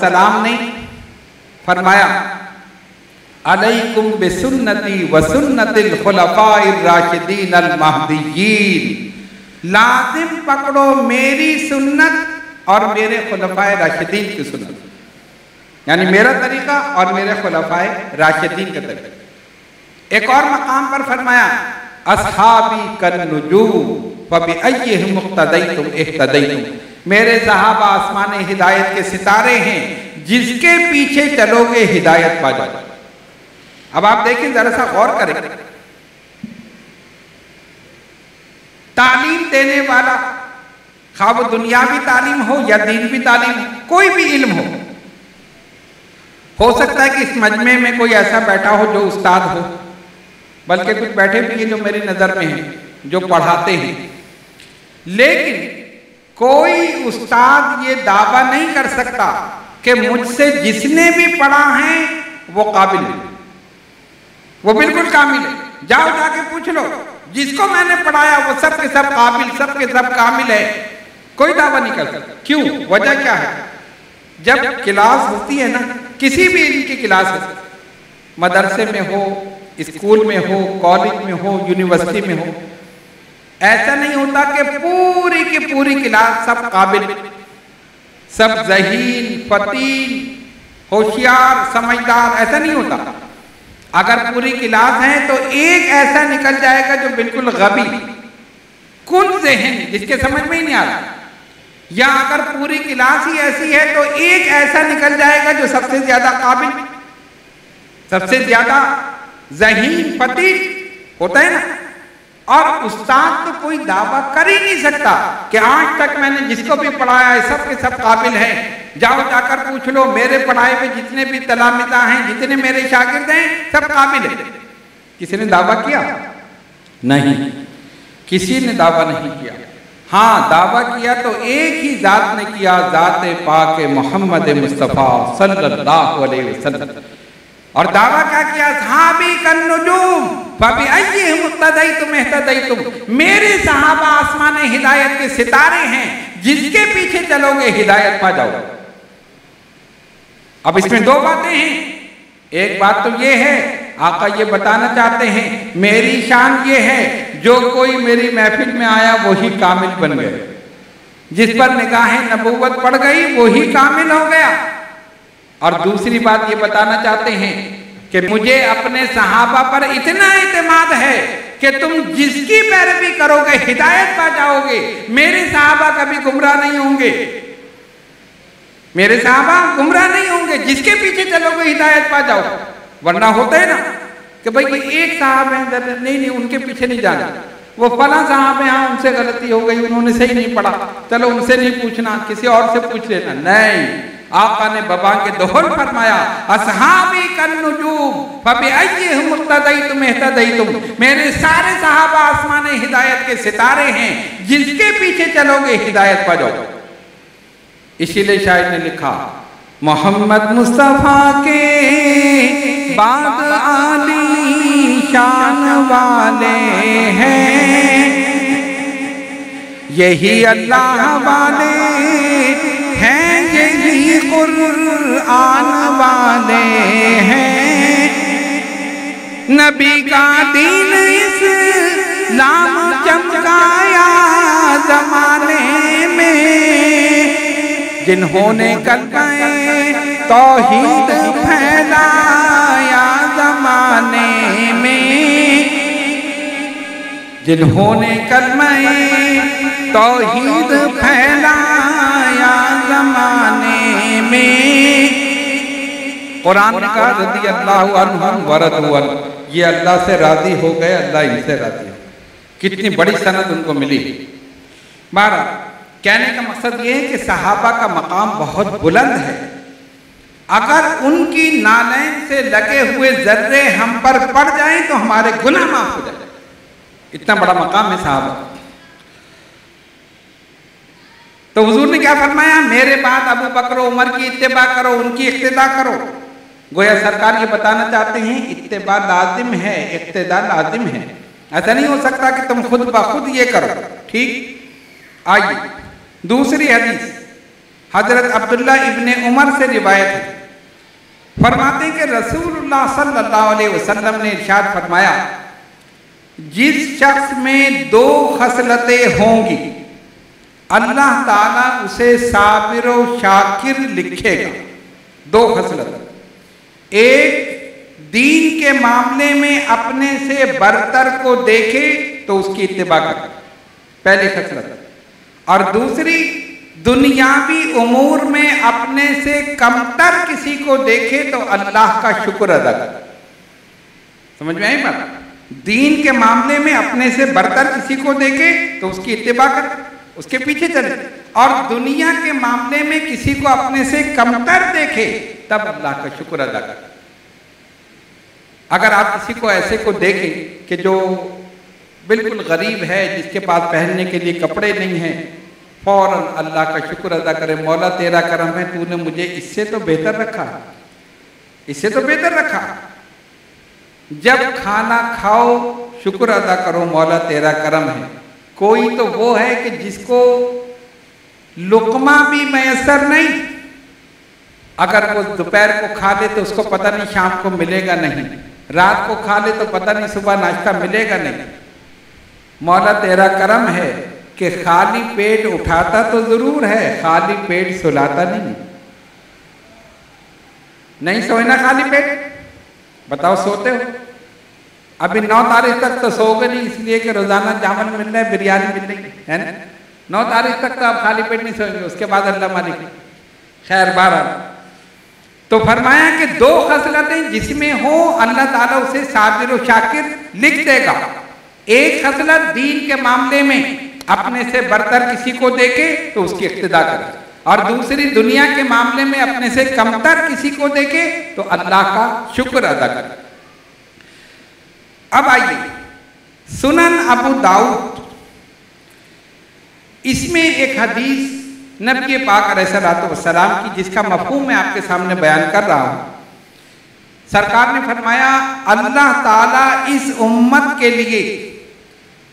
सलाम ने फरमाया, अलैकुम बिसुन्नति व सुन्नतिल खुलफाइर राशिदीन अल महदीयीन। लाजिम पकड़ो मेरी सुन्नत और मेरे खुलफाए राशिदीन की सुन्नत यानी मेरा तरीका और मेरे खुलफाए राशिदीन का तरीका। एक और मकाम पर फरमाया असहाबी कन तुम तुम मेरे सहाबा आसमान हिदायत के सितारे हैं जिसके पीछे चलोगे हिदायत पा जाओ। अब आप देखें जरा सा गौर करें। तालीम देने वाला खा वो दुनियावी तालीम हो या दीन भी तालीम, कोई भी इल्म हो। हो सकता है कि इस मजमे में कोई ऐसा बैठा हो जो उस्ताद हो, बल्कि कुछ बैठे भी हैं जो मेरी नज़र में हैं, जो पढ़ाते हैं। लेकिन कोई उस्ताद ये दावा नहीं कर सकता कि मुझसे जिसने भी पढ़ा है, वो काबिल है। वो बिल्कुल कामिल है। जाओ जाके पूछ लो, जिसको मैंने पढ़ाया, वो सब के सब काबिल सब के सब कामिल है। कोई दावा नहीं कर सकता क्यों? वजह क्या है? जब क्लास होती है ना किसी भी इनकी क्लास हो मदरसे में हो स्कूल में हो कॉलेज में हो यूनिवर्सिटी में हो ऐसा नहीं होता कि पूरी की पूरी क्लास सब काबिल सब जहीन फतीन होशियार समझदार ऐसा नहीं होता। अगर पूरी क्लास है तो एक ऐसा निकल जाएगा जो बिल्कुल गबी कुल जहन जिसके समझ में ही नहीं आ रहा। या अगर पूरी क्लास ही ऐसी है तो एक ऐसा निकल जाएगा जो सबसे ज़्यादा काबिल, सबसे ज़्यादा जहीन पति होता है ना। और उस्ताद तो कोई दावा कर ही नहीं सकता कि आज तक मैंने जिसको भी पढ़ाया है सब के सब काबिल है। जाओ जाकर पूछ लो, मेरे पढ़ाए हुए जितने भी तलामिता हैं, जितने मेरे शागिर्द हैं, सब काबिल है। किसी ने दावा किया? नहीं। किसी ने दावा नहीं किया। हाँ दावा किया तो एक ही जात ने किया, जात पाक मोहम्मद मुस्तफ़ा सल्लल्लाहु अलैहि वसल्लम। और दावा क्या किया? सहाबी कन्नुजूम फबी अय्य मुक्तदई तुम एहतदई तुम मेरे सहाबा आसमान हिदायत के सितारे हैं। जिसके पीछे चलोगे हिदायत पा जाओ। अब इसमें दो बातें हैं। एक बात तो ये है, आका ये बताना चाहते हैं, मेरी शान ये है जो कोई मेरी महफिल में आया, वही कामिल बन गए। जिस पर निगाहें नबूवत पड़ गई, वही कामिल हो गया। और दूसरी बात ये बताना चाहते हैं कि मुझे अपने सहाबा पर इतना इतमाद है कि तुम जिसकी पैरवी करोगे, हिदायत पा जाओगे। मेरे सहाबा कभी गुमराह नहीं होंगे। मेरे सहाबा गुमराह नहीं होंगे। जिसके पीछे चलोगे, हिदायत पा जाओ। वरना होता है ना? कि भाई एक साहब है नहीं नहीं, उनके पीछे नहीं जाना वो फला साहब है हाँ उनसे गलती हो गई, उन्होंने सही नहीं पढ़ा। चलो, उनसे नहीं पूछना, किसी और से पूछ लेना। नहीं आका ने बबा के दोहर फरमाया, असहाबी कन्नुजूम फबि अय्यिहिम मुक्तदईतुम इहतदईतुम मेरे सारे सहाबा आसमान हिदायत के सितारे हैं, जिसके पीछे चलोगे हिदायत पा जाओ। इसीलिए शायद ने लिखा, मोहम्मद मुस्तफ़ा के बाद आली शान वाले हैं। यही अल्लाह वाले हैं, यही कुरान वाले हैं। नबी का दीन इस्लाम चमकाया जमाने में। जिन्होंने कलमे तौहीद फैलाया जमाने जिन्होंने कलमे तौहीद फैलाया जमाने में। कुरान ने कहा रदी अल्लाह वरद ये अल्लाह से राज़ी हो गए, अल्लाह इनसे राज़ी हो। कितनी बड़ी सनद उनको मिली। बारह कहने का मकसद ये है कि सहाबा का मकाम बहुत बुलंद है। अगर उनकी नालैन से लगे हुए जर्रे हम पर पड़ जाएँ तो हमारे गुनाह माफ़ हो जाए इतना बड़ा मकाम है साहबा। तो हुजूर ने क्या फरमाया? मेरे बाद अबू बकर उमर की इतबा करो, उनकी इक्तदा करो। गोया सरकार ये बताना चाहते हैं, इत्तेबा लाजिम है, इक्तदा लाजिम है। ऐसा नहीं हो सकता कि तुम खुद ब खुद ये करो, ठीक? आइए, दूसरी हदीस। हज़रत अब्दुल्ला इब्ने उमर से रिवायत है। फरमाते हैं कि रसूलुल्लाह सल्लल्लाहु अलैहि वसल्लम ने इरशाद फरमाया जिस शख्स में दो खसलतें होंगी, अल्लाह ताला उसे साबिर शाकिर लिखेगा। दो खसलत। एक, दीन के मामले में अपने से बरतर को देखे तो उसकी इत्तेबा करे। पहली खसलत। और दूसरी, दुनियावी उमूर में अपने से कमतर किसी को देखे तो अल्लाह का शुक्र अदा कर। समझ में आई बात? दीन के मामले में अपने से बरतर किसी को देखे तो उसकी इतबा कर, उसके पीछे चले। और दुनिया के मामले में किसी को अपने से कमतर देखे, तब अल्लाह का शुक्र अदा कर। अगर आप किसी को ऐसे को देखें कि जो बिल्कुल गरीब है, जिसके पास पहनने के लिए कपड़े नहीं हैं, फ़ौरन अल्लाह का शुक्र अदा करे, मौला तेरा करम है, तूने मुझे इससे तो बेहतर रखा। इससे तो बेहतर रखा। जब खाना खाओ, शुक्र अदा करो, मौला तेरा करम है। कोई तो वो है कि जिसको लुकमा भी मैसर नहीं। अगर वो दोपहर को खा ले तो उसको पता नहीं शाम को मिलेगा नहीं। रात को खा ले तो पता नहीं सुबह नाश्ता मिलेगा नहीं। मौला तेरा करम है कि खाली पेट उठाता तो ज़रूर है, खाली पेट सुलाता नहीं। नहीं सोए ना खाली पेट? बताओ, सोते हो? अभी नौ तारीख तक तो सोओगे नहीं, इसलिए कि रोज़ाना चावल मिल रहा है, बिरयानी मिल रही है ना? नौ तारीख तक तो आप खाली पेट नहीं सोएँगे, उसके बाद अल्लाह मालिक खैर बारह तो फरमाया कि दो खसलतें जिसमें हो, अल्लाह ताला उसे साबिर शाकिर लिख देगा। एक खसलत दीन के मामले में अपने से बढ़कर किसी को देखे तो उसकी इब्तदा करे। और दूसरी दुनिया के मामले में अपने से कमतर किसी को देखे तो अल्लाह का शुक्र अदा करे। अब आइए, सुनन अबू दाऊद। इसमें एक हदीस नबी पाक सलाम की, जिसका मफहूम मैं आपके सामने बयान कर रहा हूँ। सरकार ने फरमाया, अल्लाह ताला इस उम्मत के लिए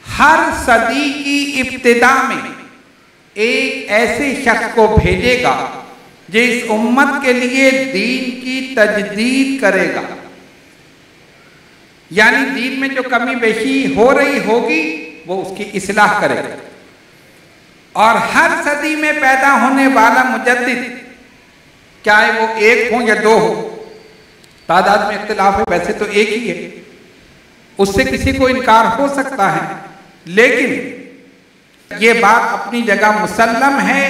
हर सदी की इब्तदा में एक ऐसे शख्स को भेजेगा जो इस उम्मत के लिए दीन की तजदीद करेगा। यानी दीन में जो कमी बेशी हो रही होगी, वो उसकी इसलाह करेगा। और हर सदी में पैदा होने वाला मुजद्दिद, चाहे वो एक हो या दो हो, तादाद में इख्तलाफ है, वैसे तो एक ही है। उससे किसी को इनकार हो सकता है, लेकिन ये बात अपनी जगह मुसलम है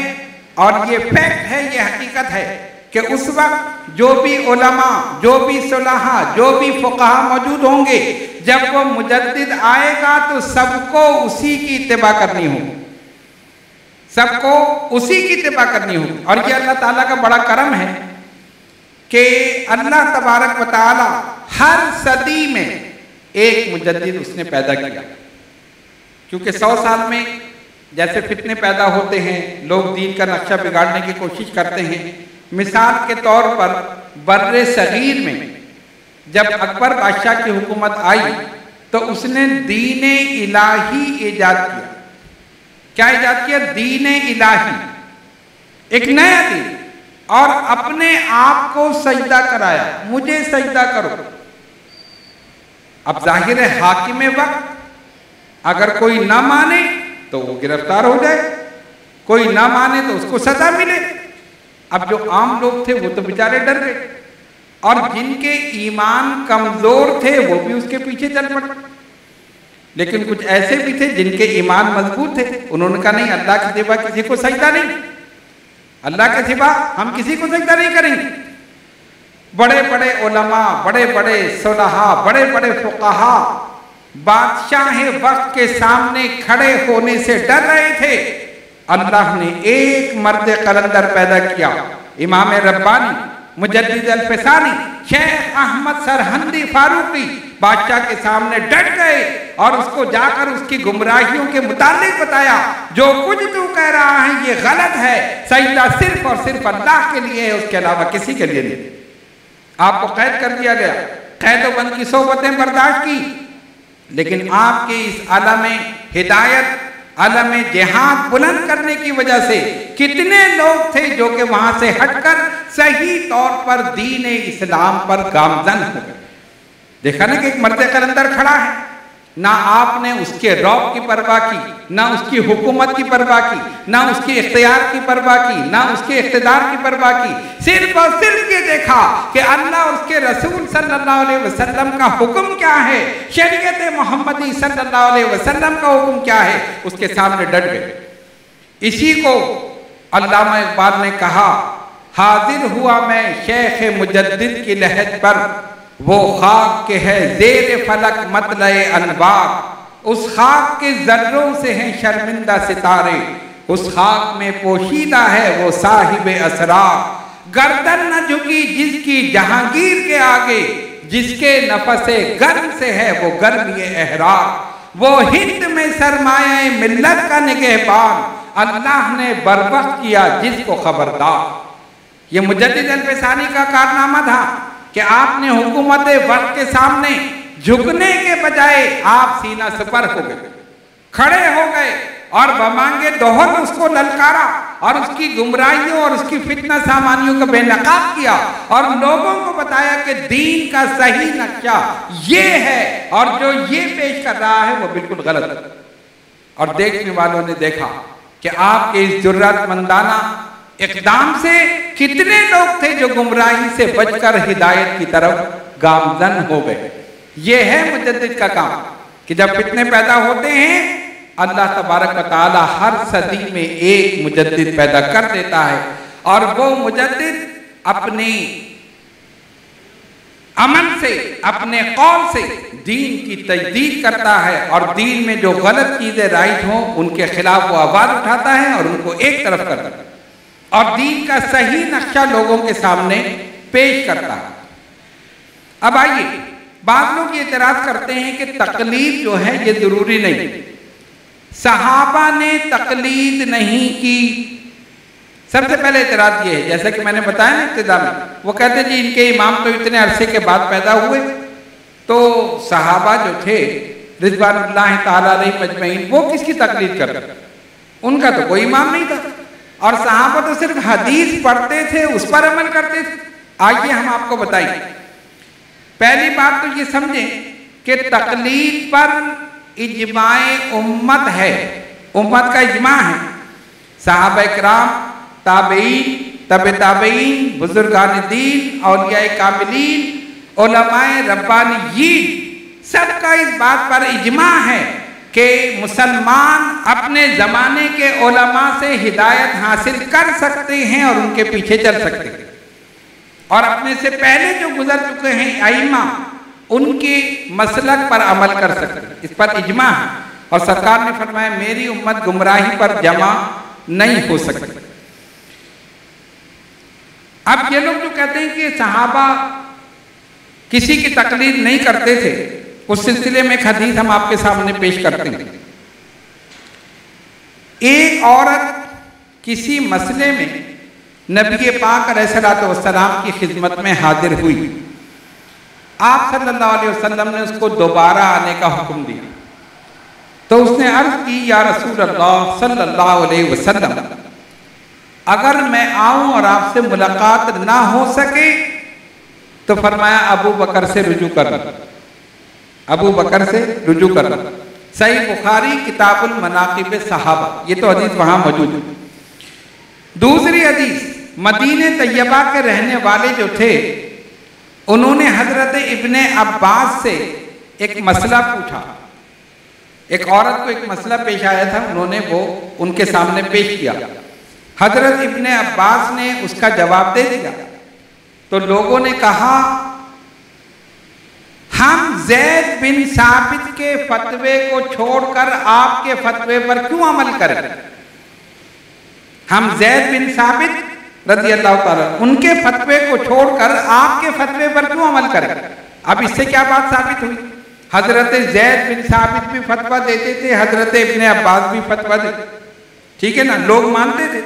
और ये फैक्ट है, ये हकीकत है कि उस वक्त जो भी उलमा, जो भी सुलहा, जो भी फुकाहा मौजूद होंगे, जब वो मुजद्दिद आएगा तो सबको उसी की इतबा करनी होगी। सबको उसी की इतबा करनी होगी। और ये अल्लाह ताला का बड़ा करम है कि अल्लाह तबारक वाली हर सदी में एक मुजद्दिद उसने पैदा किया। क्योंकि सौ साल में जैसे फितने पैदा होते हैं, लोग दीन का नक्शा बिगाड़ने की कोशिश करते हैं। मिसाल के तौर पर, बर्र सगीर में जब अकबर बादशाह की हुकूमत आई तो उसने दीन इलाही ईजाद किया। क्या ईजाद किया? दीन इलाही। एक नया दीन, और अपने आप को सजदा कराया। मुझे सजदा करो। अब ज़ाहिर है, हाकिम वक्त, अगर कोई ना माने तो वो गिरफ़्तार हो जाए। कोई ना माने तो उसको सजा मिले। अब जो आम लोग थे, वो तो बेचारे डर गए। और जिनके ईमान कमज़ोर थे, वो भी उसके पीछे चल पड़े। लेकिन कुछ ऐसे भी थे, जिनके ईमान मज़बूत थे। उन्होंने कहा, नहीं, अल्लाह के सिवा किसी को सजदा नहीं। अल्लाह के सिवा हम किसी को सजदा नहीं करेंगे। बड़े बड़े ओलमा बड़े बड़े सोलहा बड़े बड़े फुकाहा बादशाह वक्त के सामने खड़े होने से डर रहे थे। अल्लाह ने एक मर्द कलंदर पैदा किया। इमाम रब्बानी, मुजद्दिद अल्फसानी, शेख अहमद सरहंदी फारूकी बादशाह के सामने डट गए और उसको जाकर उसकी गुमराहियों के मुतालिक बताया, जो कुछ तू कह रहा है, ये गलत है। सजदा सिर्फ़ और सिर्फ़ अल्लाह के लिए है, उसके अलावा किसी के लिए नहीं। आपको कैद कर दिया गया। कैदोबंद की सोबतें बर्दाश्त की। लेकिन आपके इस आलम हिदायत आलम जिहाद बुलंद करने की वजह से कितने लोग थे जो कि वहाँ से हटकर सही तौर पर दीन इस्लाम पर गामजन हो गए। देखा ना कि एक मर्द कलंदर खड़ा है। ना आपने उसके रौब की परवाह की, ना उसकी हुकूमत की परवाह की, ना उसके इख्तियार की परवाह की, ना उसके इख्तदार की परवाह की। सिर्फ़ और सिर्फ़ ये देखा कि अल्लाह उसके रसूल सल्लल्लाहु अलैहि वसल्लम का हुक्म क्या है? शरीयत मोहम्मदी सल्लल्लाहु अलैहि वसल्लम का हुक्म क्या है? उसके सामने डट गए। इसी को अल्लामा इकबाल ने कहा, हाजिर हुआ मैं शेख मुजद्दिद की लहज पर। वो खाक के है जेर फलक मतलय अनबार उस खाक के जर्रों से हैं शर्मिंदा सितारे। उस खाक में पोशीदा है वो साहिब असरार गर्दन न झुकी जिसकी जहांगीर के आगे, जिसके नफसे गर्म से है वो गर्म ये वो हिंद में सरमाए मिल्लत का निगहबान, अल्लाह ने बर्वक्त किया जिसको खबरदार। ये मुजद्दिद अल्फसानी का कारनामा था। कि आपने हुकूमत वक्त के सामने झुकने के बजाय आप सीना सपर हो गए। खड़े हो गए और बमांगे दोहर उसको ललकारा और उसकी गुमराहियों और उसकी फितना सामानियों का बेनकाब किया और लोगों को बताया कि दीन का सही नक्शा ये है और जो ये पेश कर रहा है वो बिल्कुल गलत और देखने वालों ने देखा कि आपके इस जरूरतमंदाना एकदम से कितने लोग थे जो गुमराही से बचकर हिदायत की तरफ़ गामजन हो गए? ये है मुजद्दिद का काम कि जब फितने पैदा होते हैं, अल्लाह तबारक हर सदी में एक मुजद्दिद पैदा कर देता है। और वो मुजद्दिद अपने अमन से, अपने कौल से दीन की तजदीद करता है और दीन में जो गलत चीज़ें राइट हों, उनके खिलाफ वो आवाज़ उठाता है और उनको एक तरफ़ करता है। और दीन का सही नक्शा लोगों के सामने पेश करता है। अब आइए, बाद लोग ये इतराज करते हैं कि तकलीद जो है, ये ज़रूरी नहीं। सहाबा ने तकलीद नहीं की। सबसे पहले इतराज ये है, जैसा कि मैंने बताया ना इब्तदा में, वो कहते जी, इनके इमाम तो इतने अरसे के बाद पैदा हुए। तो सहाबा जो थे रिजवान मजमैन वो किसकी तकलीफ़ करते उनका तो कोई इमाम नहीं था। और सहाबा तो सिर्फ़ हदीस पढ़ते थे, उस पर अमल करते थे। आइए हम आपको बताइए पहली बात तो ये समझें कि तकलीफ़ पर इजमाए उम्मत है। उम्मत का इजमा है। साहब कराम ताबईन, तब ताबईन, बुजुर्गान दीन, औलिया कामिलीन रब्बानीन सबका इस बात पर इजमा है। कि मुसलमान अपने ज़माने के ओलमा से हिदायत हासिल कर सकते हैं और उनके पीछे चल सकते हैं। और अपने से पहले जो गुजर चुके हैं आइमा, उनके मसलक पर अमल कर सकते हैं। इस पर इजमा है। और सरकार ने फरमाया, मेरी उम्मत गुमराही पर जमा नहीं हो सकती। अब ये लोग जो कहते हैं कि सहाबा किसी की तकलीफ़ नहीं करते थे उस सिलसिले में हदीस हम आपके सामने पेश करते हैं। एक औरत किसी मसले में नबी पाक सलाम की खिदमत में हाजिर हुई। आप सल्लल्लाहु अलैहि वसल्लम ने उसको दोबारा आने का हुक्म दिया। तो उसने अर्ज़ की, या रसूल अल्लाह सल्लल्लाहु अलैहि वसल्लम, अगर मैं आऊँ और आपसे मुलाकात ना हो सके तो फरमाया, अबू बकर से रुजू कर अबू बकर से रुजू कर सही बुखारी, किताबुल मनाकिब साहबा, ये तो हदीस वहाँ मौजूद है। दूसरी हदीस, मदीने तैयबा के रहने वाले जो थे, उन्होंने हज़रत इब्ने अब्बास से एक मसला पूछा। एक औरत को एक मसला पेश आया था, उन्होंने वो उनके सामने पेश किया। हज़रत इब्ने अब्बास ने उसका जवाब दे दिया। तो लोगों ने कहा हम जैद बिन साबित के फतवे को छोड़कर आपके फतवे पर क्यों अमल करें? हम जैद बिन साबित रज़ी अल्लाह उनके फतवे को छोड़कर आपके फतवे पर क्यों अमल करें? अब इससे क्या बात साबित हुई? हज़रत जैद बिन साबित भी फतवा देते थे, हज़रत इब्ने अब्बास भी फतवा देते। ठीक है ना? लोग मानते थे।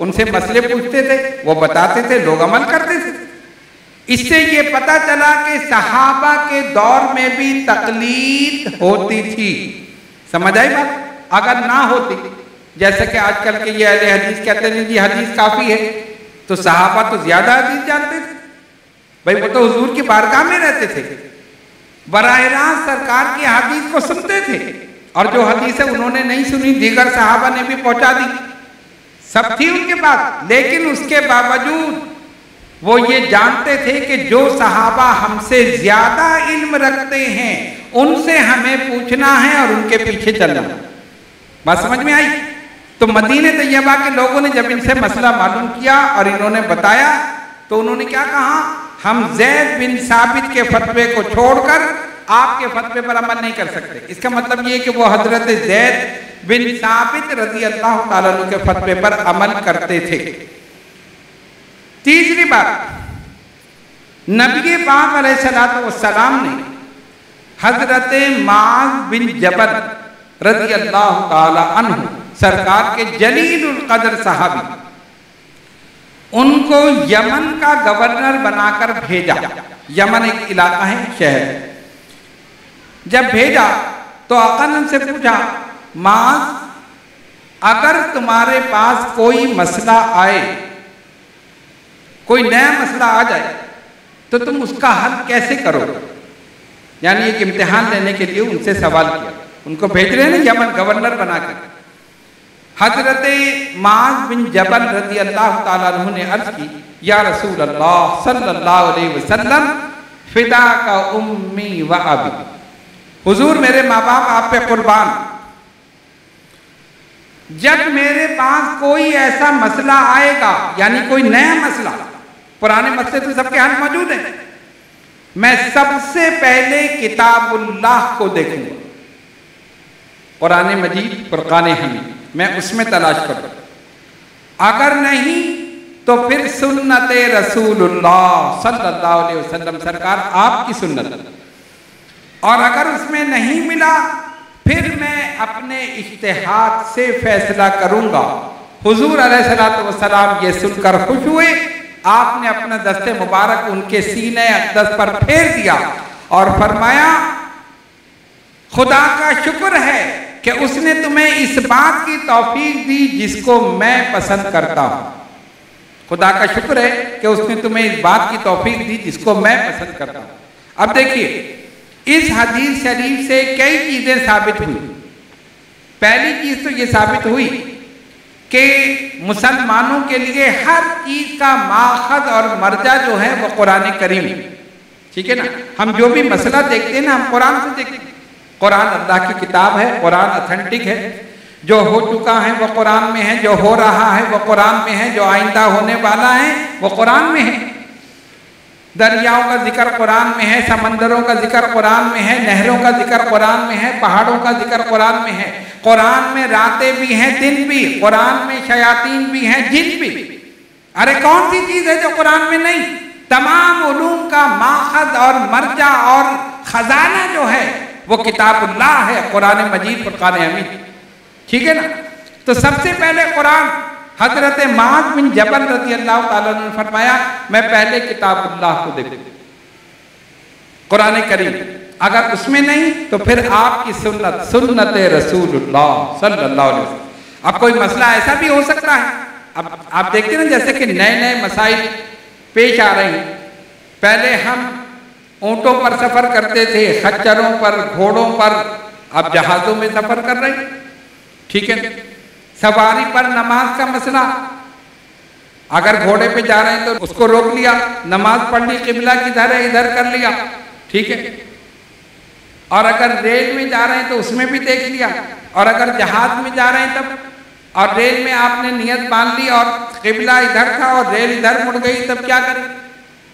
उनसे मसले पूछते थे, वो बताते थे, लोग अमल करते थे। इससे ये पता चला कि सहाबा के दौर में भी तकलीद होती थी। समझ आई बात? अगर ना होती, जैसे कि आजकल के ये अहले हदीस कहते हैं, जी, हदीस काफ़ी है। तो सहाबा तो ज़्यादा हदीस जानते थे। भाई, वो तो हजूर की बारगाह में रहते थे। बरह रास्त सरकार की हदीस को सुनते थे। और जो हदीस है, उन्होंने नहीं सुनी, दीगर सहाबा ने भी पहुँचा दी। सब थी उनके पास, लेकिन उसके बावजूद वो ये जानते थे कि जो सहाबा हमसे ज़्यादा इल्म रखते हैं, उनसे हमें पूछना है और उनके पीछे चलना। बात समझ में आई? तो मदीने तैयबा के लोगों ने जब इनसे मसला मालूम किया और इन्होंने बताया तो उन्होंने क्या कहा? हम जैद बिन साबित के फतवे को छोड़कर आपके फतवे पर अमल नहीं कर सकते। इसका मतलब ये कि वो हज़रत जैद बिन साबित रज़ी अल्लाह के फतवे पर अमल करते थे। तीसरी बात, नबी पाक सलाम ने हज़रत माज बिन जबल रज़ी अल्लाह सरकार के जलील कदर साहबी, उनको यमन का गवर्नर बनाकर भेजा। यमन एक इलाका है, शहर। जब भेजा तो अकन से पूछा मास अगर तुम्हारे पास कोई मसला आए कोई नया मसला आ जाए तो तुम उसका हल कैसे करो यानी एक इम्तिहान लेने के लिए उनसे सवाल किया। उनको भेज रहे हैं ना यमन गवर्नर बनाकर। हज़रत माज बिन जबल रज़ी अल्लाह ने अर्ज़ की, या रसूल अल्लाह सल्लल्लाहु अलैहि वसल्लम, फिदा का उम्मी व अबी। हुजूर, मेरे माँ बाप आप पे कुर्बान। जब मेरे पास कोई ऐसा मसला आएगा, यानी कोई नया मसला पुराने मसले तो सबके हाथ मौजूद है। मैं सबसे पहले किताबुल्लाह को देखूँगा। कुरान मजीद, फुरकान हमीद मैं उसमें तलाश करूँ। अगर नहीं तो फिर सुन्नत रसूलुल्लाह सल्लल्लाहु अलैहि वसल्लम सरकार आपकी सुन्नत। और अगर उसमें नहीं मिला, फिर मैं अपने इश्तेहाद से फैसला करूँगा। हुजूर सलाम ये सुनकर खुश हुए। आपने अपना दस्ते मुबारक उनके सीने अकदस पर फेर दिया और फरमाया, खुदा का शुक्र है कि उसने तुम्हें इस बात की तौफीक दी जिसको मैं पसंद करता हूँ। खुदा का शुक्र है कि उसने तुम्हें इस बात की तौफीक दी जिसको मैं पसंद करता हूँ। अब देखिए, इस हदीस शरीफ से कई चीज़ें साबित हुई। पहली चीज़ तो यह साबित हुई कि मुसलमानों के लिए हर चीज़ का माखद और मर्जा जो है वो कुरान करीम ठीक है ना? हम जो भी मसला देखते हैं ना, हम कुरान से देखते हैं। कुरान अल्लाह की किताब है, कुरान अथेंटिक है। जो हो चुका है वो कुरान में है, जो हो रहा है वो कुरान में है, जो आइंदा होने वाला है वो कुरान में है। दरियाओं का ज़िक्र कुरान में है, समंदरों का ज़िक्र कुरान में है, नहरों का ज़िक्र कुरान में है, पहाड़ों का ज़िक्र कुरान में है। कुरान में रातें भी हैं, दिन भी, कुरान में शयातीन भी हैं, जिन भी। अरे कौन सी चीज़ है जो कुरान में नहीं? तमाम उलूम का माखद और मर्जा और खजाना जो है, वो किताबुल्लाह है, कुरान मजीद, फुरकान अमीद ठीक है ना? तो सबसे पहले कुरान हज़रत माज बिन जबल रज़ी अल्लाह ने फरमाया, मैं पहले किताबुल्लाह को देखू। कुरान करीम, अगर उसमें नहीं तो फिर आपकी सुन्नत सुन्नत रसूलुल्लाह सल्लल्लाहु अलैहि वसल्लम। अब कोई मसला ऐसा भी हो सकता है। अब, आप देखते हैं जैसे कि नए नए मसाइल पेश आ रहे हैं। पहले हम ऊंटों पर सफ़र करते थे, खच्चरों पर, घोड़ों पर, अब जहाजों में सफ़र कर रहे ठीक है सवारी पर नमाज़ का मसला। अगर घोड़े पे जा रहे हैं तो उसको रोक लिया, नमाज़ पढ़ ली किबला किधर है, इधर कर लिया, ठीक है? और अगर रेल में जा रहे हैं तो उसमें भी देख लिया, और अगर जहाज़ में जा रहे हैं तब, और रेल में आपने नियत बाँध ली और किबला इधर था और रेल इधर मुड़ गई, तब क्या करें?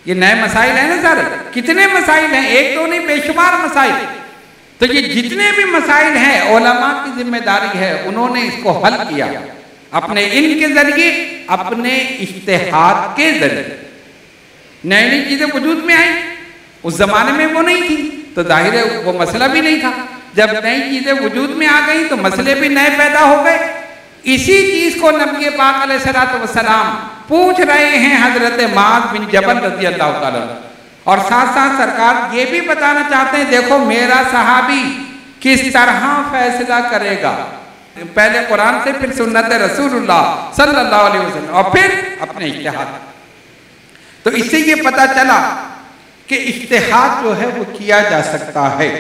ये नए मसाइल है ना सर? कितने मसाइल हैं? एक तो नहीं, बेशुमार मसाइल। तो ये जितने भी मसाइल हैं ओलमा की ज़िम्मेदारी है, उन्होंने इसको हल किया। अपने इन के ज़रिए, अपने इश्तेहाद के ज़रिए। नई नई चीज़ें वजूद में आई, उस जमाने में वो नहीं थी तो ज़ाहिर है वो मसला भी नहीं था। जब नई चीज़ें वजूद में आ गई तो मसले भी नए पैदा हो गए। इसी चीज़ को नबी पाक सलाम पूछ रहे हैं हज़रत माज बिन जबल रज़ी अल्लाह और साथ साथ सरकार ये भी बताना चाहते हैं, देखो मेरा सहाबी किस तरह फैसला करेगा। पहले कुरान से, फिर सुन्नत रसूलुल्लाह सल्लल्लाहु अलैहि वसल्लम, और फिर अपने इश्तेहाद। तो इससे ये पता चला कि इश्तेहाद जो है वो किया जा सकता है।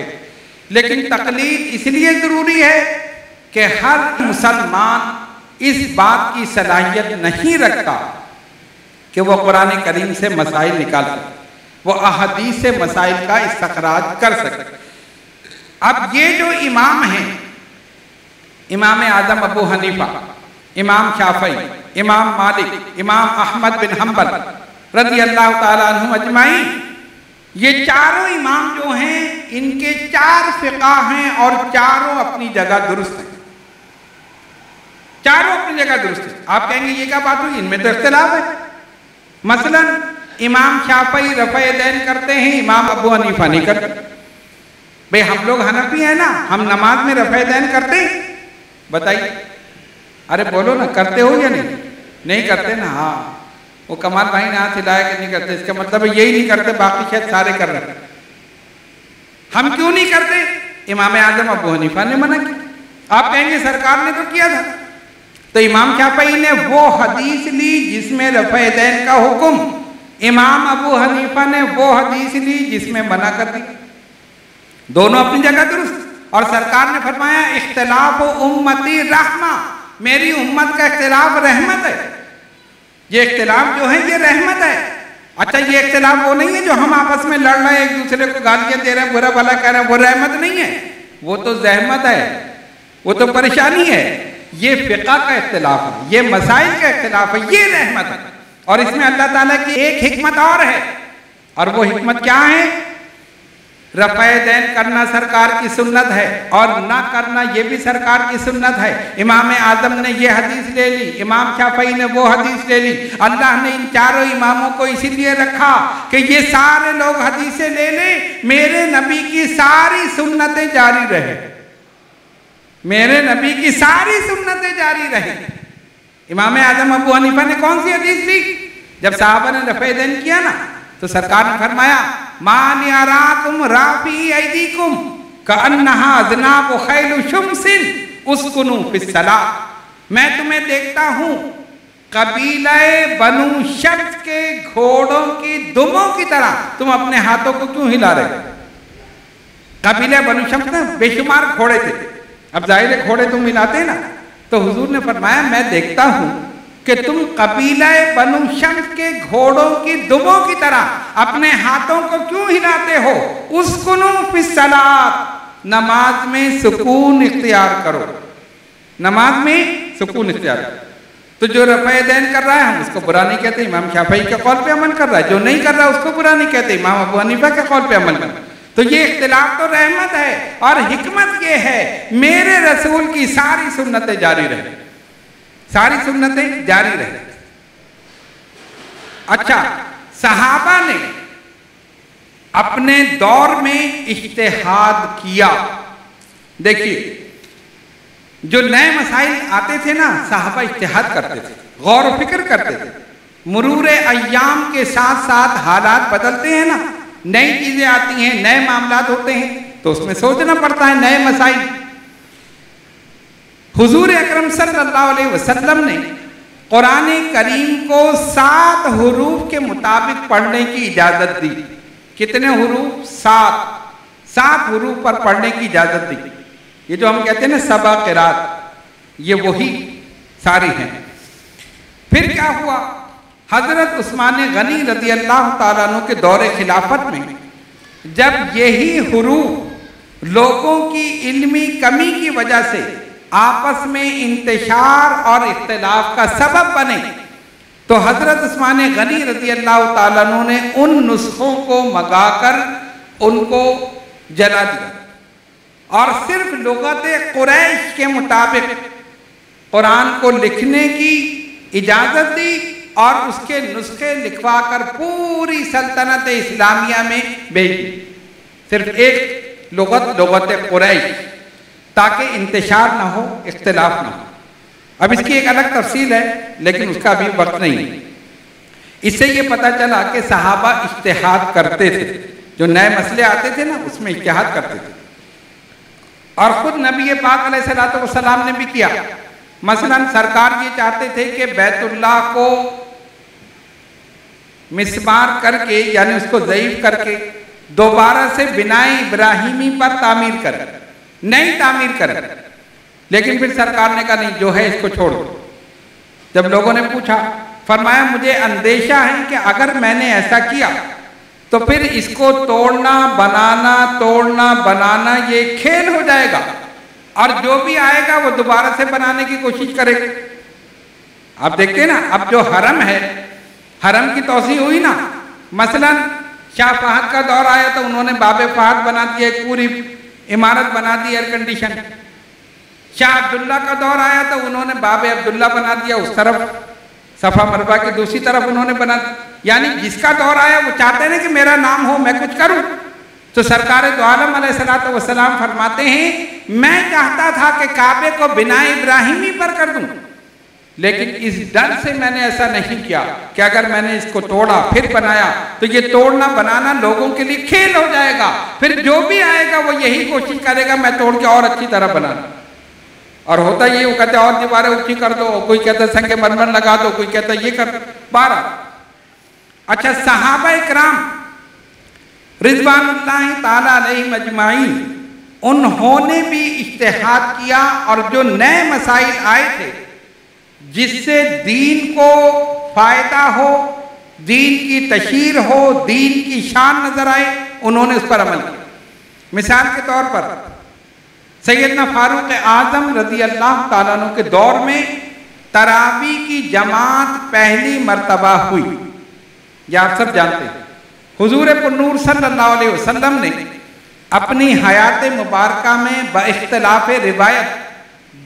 लेकिन तकलीद इसलिए ज़रूरी है कि हर मुसलमान इस बात की सलाहियत नहीं रखता कि वह कुरान करीम से मसाइल निकाल सके। वो से मसाइल का इस्तखराज कर सके। अब ये जो इमाम हैं, इमाम आज़म अबू हनीफा, इमाम शाफई, इमाम मालिक, इमाम अहमद बिन हम्बल रज़ी अल्लाह अजमाई ये चारों इमाम जो हैं, इनके चार फिका हैं और चारों अपनी जगह दुरुस्त हैं। चारों अपनी जगह दुरुस्त है। आप कहेंगे, ये क्या बात हुई? इनमें तो इख्तलाफ है। मसलन इमाम शाफई रफ़ा दैन करते हैं, इमाम अबू हनीफा नहीं करते। भाई, हम लोग हनफी हैं ना, हम नमाज़ में रफ़ा दैन करते बताइए। अरे बोलो ना, करते हो या नहीं? नहीं करते ना हाँ। वो कमाल भाई ने हाथ हिलाया कि नहीं करते, इसका मतलब यही नहीं करते, बाकी शायद सारे कर रहे हम क्यों नहीं करते? इमाम आज़म अबू हनीफा ने मना किया। आप कहेंगे सरकार ने तो किया था। तो इमाम शाफई ने वो हदीस ली जिसमें रफ़े दैन का हुक्म इमाम अबू हनीफा ने वो हदीस ली जिसमें मना कर दी। दोनों अपनी जगह दुरुस्त। और सरकार ने फरमाया, इख्तलाफ उम्मती रहमा। मेरी उम्मत का इख्तिलाफ रहमत है। ये इख्तलाफ जो है, ये रहमत है। अच्छा ये इख्तलाफ वो नहीं है जो हम आपस में लड़ रहे हैं, एक दूसरे को गालियाँ दे रहे हैं, बुरा भला कह रहे हैं, वो रहमत नहीं है। वो तो जहमत है। वो तो परेशानी है। ये फ़िका का इख्तिलाफ है। ये मसाइल का इख्तिलाफ है। ये रहमत है। और इसमें अल्लाह ताला की एक हिकमत और है। और वो हिकमत क्या है? रफ़े दैन करना सरकार की सुन्नत है और ना करना ये भी सरकार की सुन्नत है। इमाम आज़म ने ये हदीस ले ली, इमाम शाफई ने वो हदीस ले ली। अल्लाह ने इन चारों इमामों को इसीलिए रखा कि ये सारे लोग हदीसें ले लें, मेरे नबी की सारी सुन्नतें जारी रहे। मेरे नबी की सारी सुन्नतें जारी रहे। इमाम आज़म अबू हनीफा ने कौन सी हदीस ली? जब साहबा ने रफ़े दैन किया ना तो सरकार ने फरमाया मान राफी उसकुनु फिसला मैं तुम्हें देखता हूँ, कबीले बनु शब्द के घोड़ों की दुमों की तरह तुम अपने हाथों को क्यों हिला रहे कबीले बनु शब्द बेशुमार घोड़े थे। अब ज़ाहिर घोड़े तुम हिलाते ना। तो हुजूर ने फरमाया, मैं देखता हूँ कि तुम कबीला बनु शम्स के घोड़ों की दुबों की तरह अपने हाथों को क्यों हिलाते हो? उसकुनु फिसलात नमाज़ में सुकून इख्तियार करो। नमाज़ में सुकून इख्तियार तो जो रफ़े दैन कर रहा है, हम उसको बुरा नहीं कहते, इमाम शाफई के कौल पे अमल कर रहा है। जो नहीं कर रहा है उसको बुरा नहीं कहते, इमाम अबू हनीफा के कौल पे अमल कर तो ये इख्तिलाफ तो रहमत है और हिकमत ये है, मेरे रसूल की सारी सुन्नतें जारी रहे। सारी सुन्नतें जारी रहे। अच्छा सहाबा ने अपने दौर में इश्तेहाद किया। देखिए, जो नए मसाइल आते थे ना, साहबा इश्तेहाद करते थे, गौर फ़िक्र करते थे। मरूर अयाम के साथ साथ हालात बदलते हैं ना। नई चीज़ें आती हैं, नए मामला होते हैं तो उसमें सोचना पड़ता है नए मसाइल। हुजूर अकरम सल्लल्लाहु अलैहि वसल्लम ने कुरान करीम को सात हरूफ के मुताबिक पढ़ने की इजाज़त दी। कितने हरूफ? सात। सात हरूफ पर पढ़ने की इजाज़त दी। ये जो हम कहते हैं ना, सबा किरात, ये वही सारी हैं। फिर क्या हुआ? हज़रत उस्मान गनी रज़ी अल्लाह तु के दौरे खिलाफत में, जब यही हरूफ लोगों की इल्मी कमी की वजह से आपस में इंतशार और इख्तलाफ का सबब बने तो हज़रत उस्मान गनी रज़ी अल्लाह तु ने उन नुस्खों को मगा कर उनको जला दिया। और सिर्फ़ लगत कुरैश के मुताबिक कुरान को लिखने की इजाज़त दी और उसके नुस्खे लिखवाकर पूरी सल्तनत इस्लामिया में भेज। सिर्फ़ एक लगत लगत कुरैश, ताकि इंतशार ना हो, इख्तलाफ ना हो। अब इसकी एक अलग तफसील है, लेकिन उसका अभी वक्त नहीं है। इससे ये पता चला कि सहाबा इश्तेहाद करते थे। जो नए मसले आते थे ना, उसमें इश्तेहाद करते थे। और खुद नबी पाक सलाम ने भी किया। मसलन सरकार ये चाहते थे कि बैतुल्लाह को मिसमार करके, यानी उसको ज़यीफ करके, दोबारा से बिना इब्राहिमी पर तामीर कर, नहीं तामीर करें। लेकिन फिर सरकार ने कहा, नहीं, जो है इसको छोड़ दो। जब लोगों ने पूछा, फरमाया, मुझे अंदेशा है कि अगर मैंने ऐसा किया तो फिर इसको तोड़ना, बनाना तोड़ना, बनाना, ये खेल हो जाएगा। और जो भी आएगा, वो दोबारा से बनाने की कोशिश करेगा। आप देखते ना, अब जो हरम है हरम की तोसी हुई ना? मसलन, शाह फहद का दौर आया तो उन्होंने बाबे फहद बना दिया पूरी इमारत बना दी एयर कंडीशन शाह अब्दुल्ला का दौर आया तो उन्होंने बाबे अब्दुल्ला बना दिया, उस तरफ़ सफ़ा मरबा की दूसरी तरफ़ उन्होंने बना यानी जिसका दौर आया, वो चाहते हैं कि मेरा नाम हो, मैं कुछ करूँ? तो सरकार आलम वसलाम फरमाते हैं, मैं चाहता था कि काबे को बिना इब्राहिमी पर कर दूँ। लेकिन इस डर से मैंने ऐसा नहीं किया कि अगर मैंने इसको तोड़ा, फिर बनाया तो ये तोड़ना, बनाना लोगों के लिए खेल हो जाएगा। फिर जो भी आएगा, वो यही कोशिश करेगा, मैं तोड़ के और अच्छी तरह बनाना। और होता ये, वो कहते और दीवारें ऊँची कर दो, कोई कहता संगे मरमर लगा दो, कोई कहता ये कर बारह। अच्छा सहाबा रिजवान मजमाइन, उन्होंने भी इश्तेहाद किया और जो नए मसाइल आए थे जिससे दीन को फ़ायदा हो, दीन की तशीर हो, दीन की शान नज़र आए, उन्होंने उस पर अमल किया। मिसाल के तौर पर सैदना फारूक आज़म रज़ी अल्लाह तु के दौर में तरावी की जमात पहली मरतबा हुई। यह आप सब जानते हैं। हुजूर अलैहि वसल्लम ने अपनी हयात मुबारक में बख्तलाफ रिवायत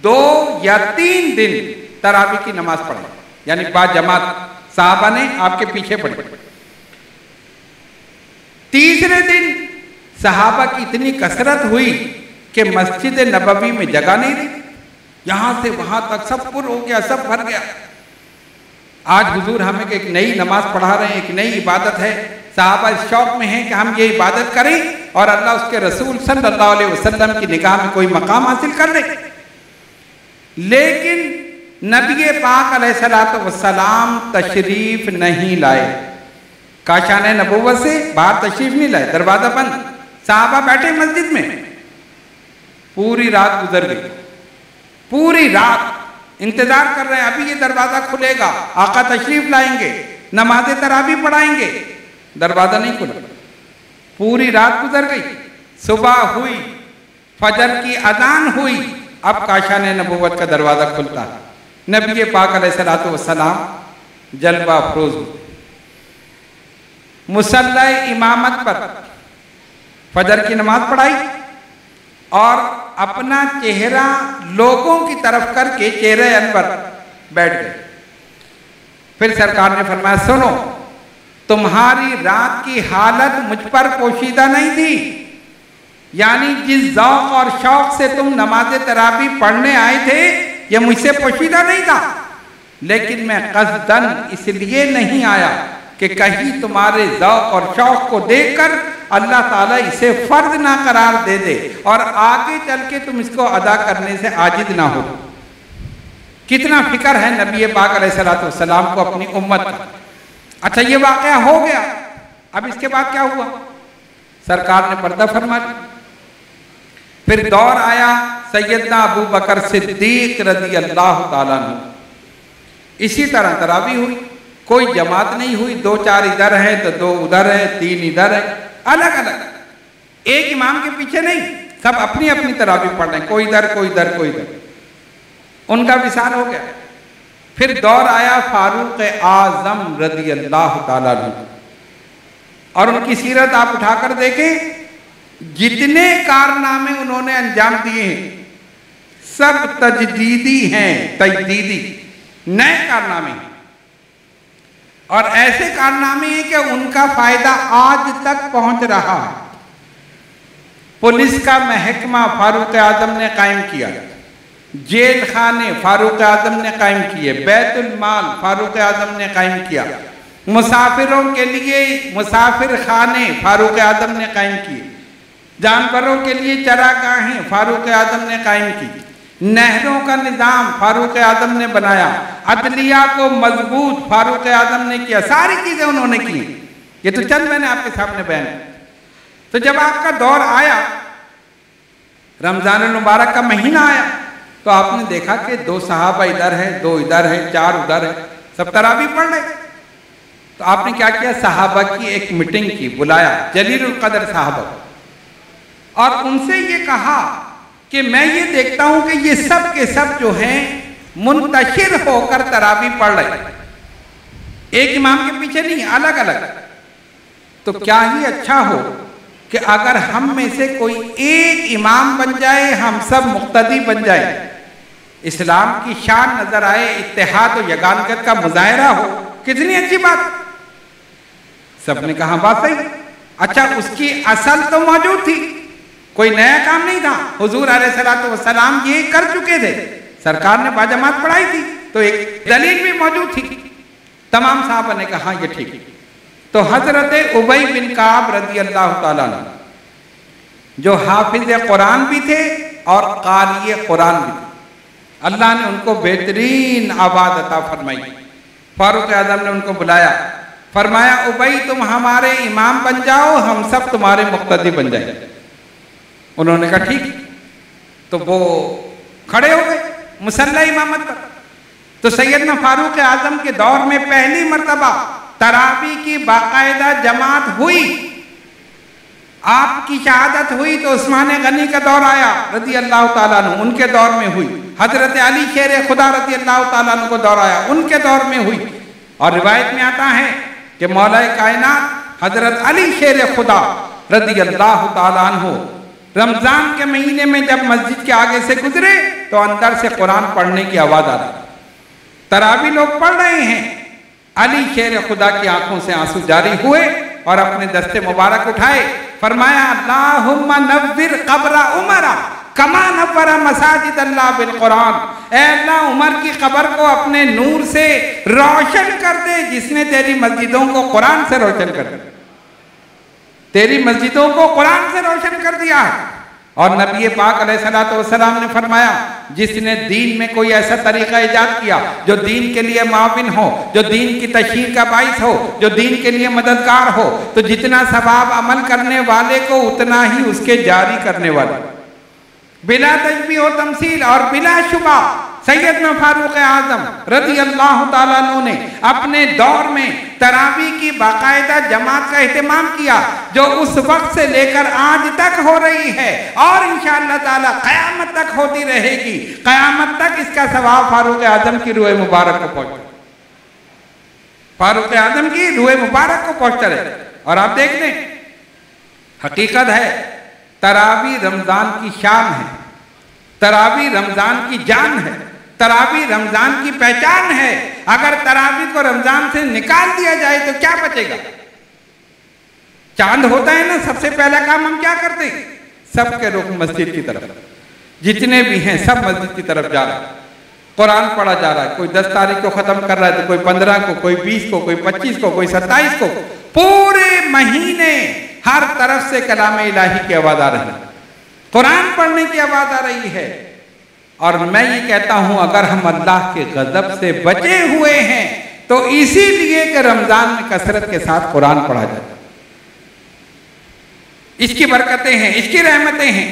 दो या तीन दिन तरावी की नमाज़ पढ़ी। यानी बा जमात साहबा ने आपके पीछे पढ़ी तीसरे दिन सहाबा की इतनी कसरत हुई कि मस्जिद नबवी में जगह नहीं रही। यहाँ से वहाँ तक सब पुर हो गया, सब भर गया। आज हुजूर हमें एक नई नमाज़ पढ़ा रहे हैं, एक नई इबादत है। साहबा इस शौक में है कि हम ये इबादत करें और अल्लाह उसके रसूल सल्लल्लाहु अलैहि वसल्लम की निगाह में कोई मकाम हासिल कर ले। लेकिन नबी पाक सलाम तशरीफ़ नहीं लाए। काशान नबूवत से बाहर तशरीफ़ नहीं लाए, दरवाज़ा बंद। साहबा बैठे मस्जिद में। पूरी रात गुजर गई। पूरी रात इंतज़ार कर रहे हैं, अभी ये दरवाज़ा खुलेगा, आका तशरीफ़ लाएँगे, नमाज़ तराबी पढ़ाएँगे। दरवाज़ा नहीं खुला। पूरी रात गुजर गई। सुबह हुई, फजर की अजान हुई। अब काशान नबूवत का दरवाज़ा खुलता है। नबी पाक सलाम जलवा अफरोज मुसल्ला इमामत पर फजर की नमाज़ पढ़ाई और अपना चेहरा लोगों की तरफ़ करके चेहरे अनवर बैठ गए। फिर सरकार ने फरमाया, सुनो, तुम्हारी रात की हालत मुझ पर पोशीदा नहीं थी। यानी जिस जौक और शौक से तुम नमाज़ तराबी पढ़ने आए थे यह मुझसे पोशीदा नहीं था। लेकिन मैं कसदन इसलिए नहीं आया कि कहीं तुम्हारे जौक और शौक को देखकर अल्लाह ताला इसे फ़र्ज़ ना करार दे दे और आगे चल के तुम इसको अदा करने से आजिद ना हो। कितना फ़िक्र है नबी पाक सलाम को अपनी उम्मत का। अच्छा ये वाकया हो गया। अब इसके बाद क्या हुआ? सरकार ने पर्दा फरमा दिया। फिर दौर आया सैयदना अबू बकर सिद्दीक रज़ी अल्लाह इसी तरह तरावी हुई। कोई जमात नहीं हुई। दो चार इधर है तो दो उधर है, तीन इधर है। अलग अलग। एक इमाम के पीछे नहीं। सब अपनी अपनी तरह भी पढ़ रहे हैं। कोई इधर कोई इधर कोई इधर। उनका विशाल हो गया। फिर दौर आया फारूक आज़म रज़ी अल्लाह तला और उनकी सीरत आप उठाकर देखें जितने कारनामे उन्होंने अंजाम दिए हैं, सब तजदीदी हैं, तजदीदी। नए कारनामे और ऐसे कारनामे हैं कि उनका फ़ायदा आज तक पहुँच रहा है। पुलिस का महकमा फारूक आज़म ने कायम किया। जेल खाने फारूक आज़म ने कायम किए। बैतुल माल फारूक आज़म ने कायम किया। मुसाफिरों के लिए मुसाफिर खाने फारूक आज़म ने कायम किए। जानवरों के लिए चरागाहें फारूक आज़म ने कायम की। नहरों का निज़ाम फारूक आज़म ने बनाया। अदलिया को मज़बूत फारूक आज़म ने किया। सारी चीज़ें उन्होंने की। ये तो चंद मैंने आपके सामने बयान तो जब आपका दौर आया रमज़ान मुबारक का महीना आया तो आपने देखा कि दो सहाबा इधर है, दो इधर है, चार उधर है, सब तरावी पढ़ रहे। तो आपने क्या किया? सहाबा की एक मीटिंग की, बुलाया जलील कदर साहबा और उनसे ये कहा कि मैं ये देखता हूँ कि ये सब के सब जो हैं, मुंतशिर होकर तरावी पढ़ रहे एक इमाम के पीछे नहीं अलग अलग तो क्या ही अच्छा हो कि अगर हम में से कोई एक इमाम बन जाए, हम सब मुख्तदी बन जाए। इस्लाम की शान नज़र आए इतिहाद और यगानगत का मुजाहरा हो। कितनी अच्छी बात। सबने कहा बात सही। अच्छा उसकी असल तो मौजूद थी। कोई नया काम नहीं था। हुजूर सलाम ये कर चुके थे। सरकार ने बाजमात पढ़ाई थी तो एक दलील भी मौजूद थी। तमाम साहब ने कहा ये ठीक तो हज़रत उबई बिन काब रज़ी अल्लाह जो हाफिज कुरान भी थे और कारी कुरान भी थे। अल्लाह ने उनको बेहतरीन आवाज़ अता फरमाई। फारूक आज़म ने उनको बुलाया। फरमाया, उबई, तुम हमारे इमाम बन जाओ, हम सब तुम्हारे मुख्तदी बन जाए उन्होंने कहा, ठीक तो वो खड़े हो गए मुसल्ला इमामत पर। तो सैयदना फारूक आज़म के दौर में पहली मरतबा तरावी की बाकायदा जमात हुई। आपकी शहादत हुई तो उस्मान गनी का दौर आया रज़ी अल्लाह उनके दौर में हुई। हज़रत अली शेर खुदा रज़ी अल्लाह को दौर आया, उनके दौर में हुई। और रिवायत में आता है कि मौला कायनात हज़रत अली शेर खुदा रदी अल्लाह रमज़ान के महीने में जब मस्जिद के आगे से गुजरे तो अंदर से कुरान पढ़ने की आवाज़ आ रही तरावी लोग पढ़ रहे हैं। अली शेर खुदा की आँखों से आँसू जारी हुए और अपने दस्ते मुबारक उठाए। फरमाया उमरा, कमा मसाजिद अल्लाह बिल कुरान। अल्लाह, उमर की कब्र को अपने नूर से रोशन कर दे, जिसने तेरी मस्जिदों को कुरान से रोशन कर दिया तेरी मस्जिदों को कुरान से रोशन कर दिया है। और नबी पाक सलाम ने फरमाया, जिसने दीन में कोई ऐसा तरीका ईजाद किया, जो दीन के लिए माविन हो, जो दीन की तशहर का बाइस हो, जो दीन के लिए मददगार हो तो जितना सवाब अमल करने वाले को, उतना ही उसके जारी करने वाले। बिला तजबी और तमसील और बिला शुबा। सैयदना फारूक आज़म रज़ी अल्लाह ने अपने दौर में तरावी की बाकायदा जमात का अहतमाम किया, जो उस वक्त से लेकर आज तक हो रही है। और इन ताला क़यामत तक होती रहेगी। क़यामत तक इसका सवाब फारूक आज़म की रूए मुबारक को पहुँचे। फारूक आज़म की रूए मुबारक को पहुँचता रहे और आप देख लें, हकीकत है, तरावी रमज़ान की शान है। तरावी रमज़ान की जान है। तरावी रमज़ान की पहचान है। अगर तरावी को रमज़ान से निकाल दिया जाए तो क्या बचेगा? चाँद होता है ना, सबसे पहला काम हम क्या करते हैं? सबके रुख मस्जिद की तरफ़। जितने भी हैं, सब मस्जिद की तरफ़ जा रहे हैं। कुरान पढ़ा जा रहा है, कोई दस तारीख को खत्म कर रहा है तो कोई पंद्रह को, कोई बीस को, कोई पच्चीस को, कोई सत्ताईस को। पूरे महीने हर तरफ़ से कलाम इलाही की आवाज़ आ रही है। कुरान पढ़ने की आवाज़ आ रही है। और मैं ये कहता हूँ, अगर हम अल्लाह के गजब से बचे हुए हैं तो इसीलिए कि रमज़ान में कसरत के साथ कुरान पढ़ा जाए। इसकी बरकतें हैं, इसकी रहमतें हैं।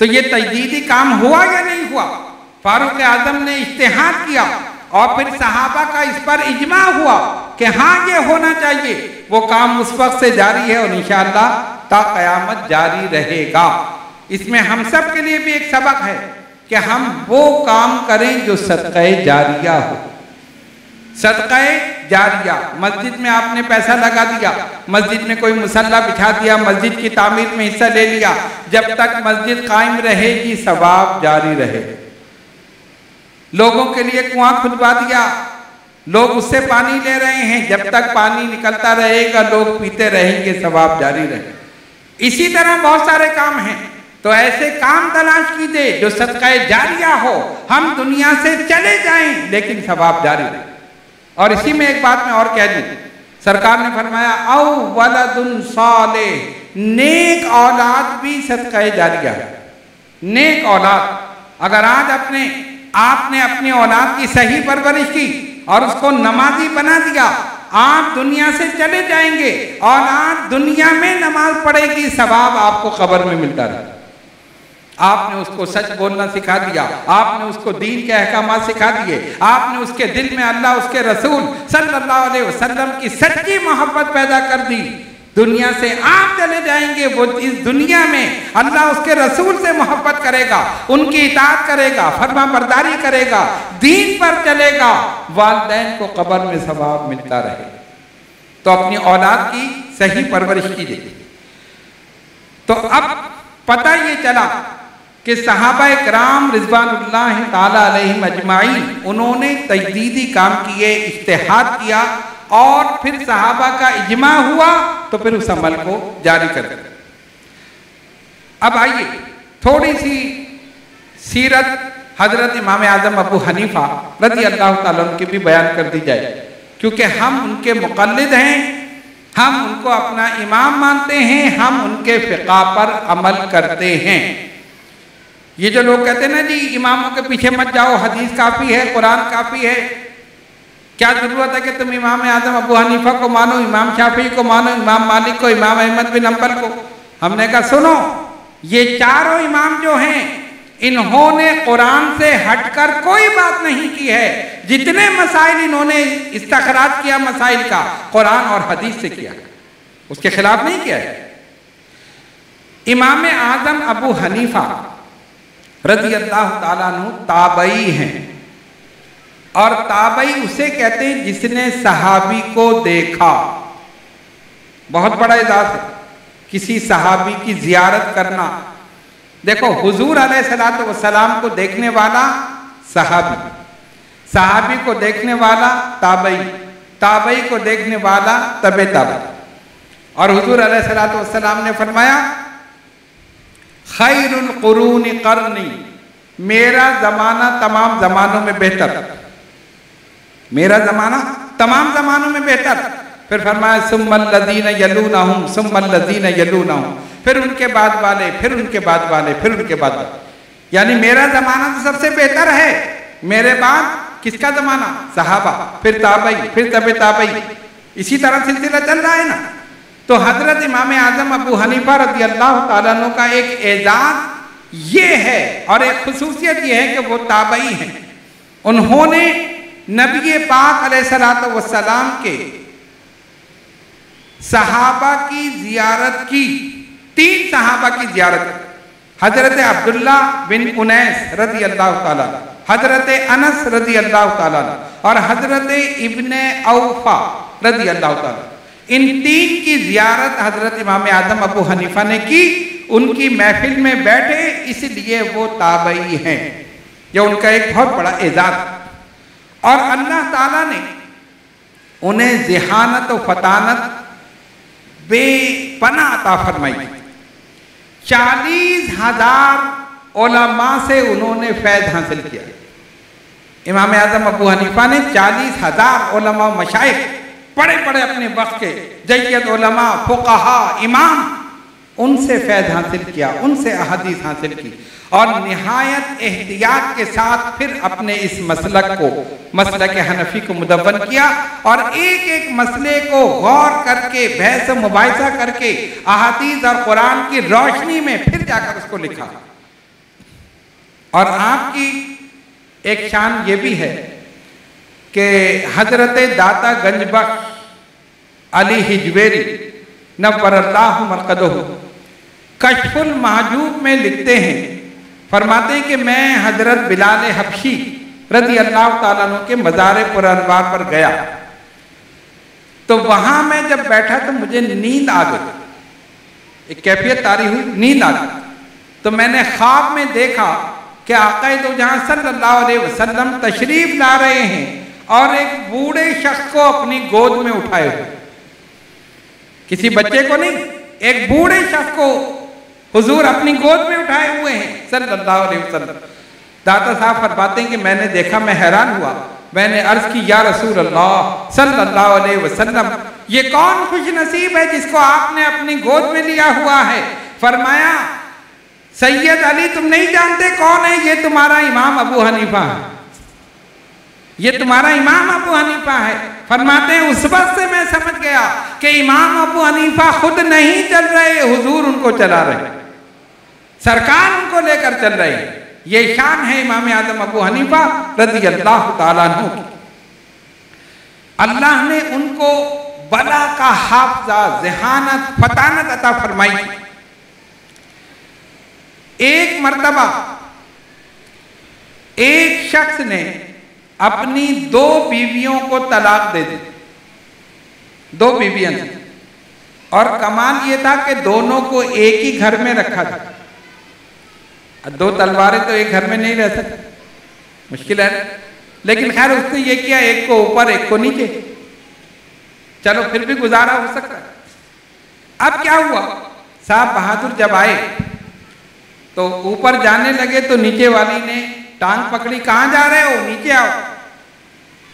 तो ये तजदीदी काम हुआ या नहीं हुआ? फारूक आज़म ने इश्तेहार किया और फिर सहाबा का इस पर इजमा हुआ कि हाँ ये होना चाहिए। वो काम उस वक्त से जारी है और इंशाला ता कयामत जारी रहेगा। इसमें हम सब के लिए भी एक सबक है। कि हम वो काम करें जो सदक़ जारिया हो। सदक़ जारिया। मस्जिद में आपने पैसा लगा दिया। मस्जिद में कोई मुसल्ला बिछा दिया। मस्जिद की तामीर में हिस्सा ले लिया। जब तक मस्जिद कायम रहेगी, सवाब जारी रहे। लोगों के लिए कुआँ खुलवा दिया। लोग उससे पानी ले रहे हैं। जब तक पानी निकलता रहेगा, लोग पीते रहेंगे, सवाब जारी रहे। इसी तरह बहुत सारे काम हैं। तो ऐसे काम तलाश कीजिए जो सदका जारिया हो। हम दुनिया से चले जाएँ, लेकिन सवाब जारी रहे। और इसी में एक बात मैं और कह दूँ। सरकार ने फरमाया, औ नेक औलाद भी सदका जारिया नेक औलाद, अगर आज अपने, आपने अपनी औलाद की सही परवरिश की और उसको नमाजी बना दिया, आप दुनिया से चले जाएँगे। और आज दुनिया में नमाज़ पढ़ेगी, सवाब आपको खबर में मिलता रहे। आपने उसको सच बोलना सिखा दिया। आपने उसको दीन के अहकाम सिखा दिए। आपने उसके दिल में अल्लाह, उसके रसूल सल्लल्लाहु अलैहि वसल्लम की सच्ची मोहब्बत पैदा कर दी। दुनिया से आप चले जाएँगे, वो इस दुनिया में अल्लाह उसके रसूल से मोहब्बत करेगा, उनकी इतात करेगा फर्मा बरदारी करेगा, दीन पर चलेगा। वालदेन को कबर में सवाब मिलता रहे। तो अपनी औलाद की सही परवरिश की कीजिए। तो अब पता ये चला कि सहाबा कराम रिजवान उन्होंने तजदीदी काम किए, इश्तहाद किया और फिर सहाबा का इजमा हुआ तो फिर उस अमल को जारी कर अब आइए थोड़ी सी सीरत हज़रत इमाम आज़म अबू हनीफा रज़ी अल्लाह की भी बयान कर दी जाए, क्योंकि हम उनके मुकलद हैं, हम उनको अपना इमाम मानते हैं, हम उनके फ़िका पर अमल करते हैं। ये जो लोग कहते हैं ना जी, इमामों के पीछे मत जाओ, हदीस काफ़ी है, कुरान काफ़ी है। क्या ज़रूरत है कि तुम इमाम आज़म अबू हनीफा को मानो, इमाम शाफी को मानो, इमाम मालिक को, इमाम अहमद बिन अम्बल को? हमने कहा, सुनो, ये चारों इमाम जो हैं, इन्होंने कुरान से हटकर कोई बात नहीं की है। जितने मसाइल इन्होंने इस्तखराज किया मसाइल का, कुरान और हदीस से किया। उसके खिलाफ नहीं किया है। इमाम आज़म अबू हनीफा रज़ी अल्लाह ताबई हैं। और ताबई उसे कहते हैं जिसने सहाबी को देखा। बहुत बड़ा इजाज है किसी सहाबी की जियारत करना। देखो, हुजूर सलाम को देखने वाला सहाबी सहाबी को देखने वाला ताबई ताबई को देखने वाला तबे तब और हुजूर सलाम ने फरमाया खैरुल कुरून मेरा जमाना तमाम जमानों में बेहतर। मेरा जमाना तमाम जमानों में बेहतर। फिर फरमाया सुमल्लदीन यलूना हूँ सुमल्लदीन यलूना हूँ फिर उनके बाद वाले, फिर उनके बाद वाले, फिर उनके बाद वाले। यानी मेरा जमाना तो सबसे बेहतर है। मेरे बाद किसका जमाना? सहाबा। फिर ताबई, फिर तबे ताबई। इसी तरह सिलसिला चल रहा है ना। तो हज़रत इमाम आज़म अबू हनीफा रज़ी अल्लाह का एक एजाज ये है और एक खसूसियत ये है कि वो ताबई हैं। उन्होंने नबी पाक सलाम के सहाबा की जियारत की, तीन सहाबा की जियारत हज़रत अब्दुल्ला बिन उनैस रज़ी अल्लाह हज़रत अनस रज़ी अल्लाह और हज़रत इब्न औफा रज़ी अल्लाह इन तीन की जियारत हज़रत इमाम आदम अबू हनीफा ने की, उनकी महफिल में बैठे, इसलिए वो ताबई हैं। यह उनका एक बहुत बड़ा एजाज। और अल्लाह ताला ने उन्हें जिहानत और फतानत बेपना अता फरमाई। चालीस हज़ार ओलमा से उन्होंने फैज हासिल किया। इमाम आज़म अबू हनीफा ने चालीस हज़ार ओलमा मशाइक बड़े बड़े अपने वक्त के जैद उलमा, फुकहा, इमाम, उनसे फैद हासिल किया, उनसे अहदीस हासिल की और नहायत एहतियात के साथ फिर अपने इस मसलक को, मसलक हनफी को मुदवन किया और एक एक मसले को गौर करके, बहस मुबासा करके, अहदीस और कुरान की रोशनी में फिर जाकर उसको लिखा। और आपकी एक शान ये भी है कि हज़रत दाता गंजबख्श अली हिजवेरी न मरकदो कशफुल महजूब में लिखते हैं, फरमाते कि मैं हज़रत बिलाल हफ्शी रज़ी अल्लाह के मज़ार पुरनवार पर गया। तो वहाँ मैं जब बैठा तो मुझे नींद आ गई। एक कैफियत तारी हुई, नींद आ गई। तो मैंने ख्वाब में देखा कि आकाए तो जहाँ वसल्लम तशरीफ़ ला रहे हैं और एक बूढ़े शख्स को अपनी गोद में उठाए किसी बच्चे को नहीं, एक बूढ़े शख्स को हुजूर अपनी गोद में उठाए हुए हैं। अलैहि वसल्लम। दाता साहब फरमाते हैं कि मैंने देखा, मैं हैरान हुआ। मैंने अर्ज़ की, या रसूल अल्लाह सल्लल्लाहु अलैहि वसल्लम, ये कौन खुश नसीब है जिसको आपने अपनी गोद में लिया हुआ है? फरमाया, सैयद अली, तुम नहीं जानते कौन है? ये तुम्हारा इमाम अबू हनीफा है। ये तुम्हारा इमाम अबू हनीफा है। फरमाते हैं उस वक्त से मैं समझ गया कि इमाम अबू हनीफा खुद नहीं चल रहे हुजूर उनको चला रहे। सरकार उनको लेकर चल रहे ये शान है इमाम आज़म अबू हनीफा रज़ी अल्लाह तु अल्लाह ने उनको बला का हाफजा जहानत फतानत अता फरमाई। एक मरतबा एक शख्स ने अपनी दो बीवियों को तलाक दे दी। दो बीवियाँ थी। और कमाल ये था कि दोनों को एक ही घर में रखा था। दो तलवारें तो एक घर में नहीं रह सकती। मुश्किल है। लेकिन खैर उसने ये किया, एक को ऊपर, एक को नीचे। चलो फिर भी गुजारा हो सकता अब क्या हुआ? साहब बहादुर जब आए तो ऊपर जाने लगे तो नीचे वाली ने टांग पकड़ी, कहाँ जा रहे हो? नीचे आओ।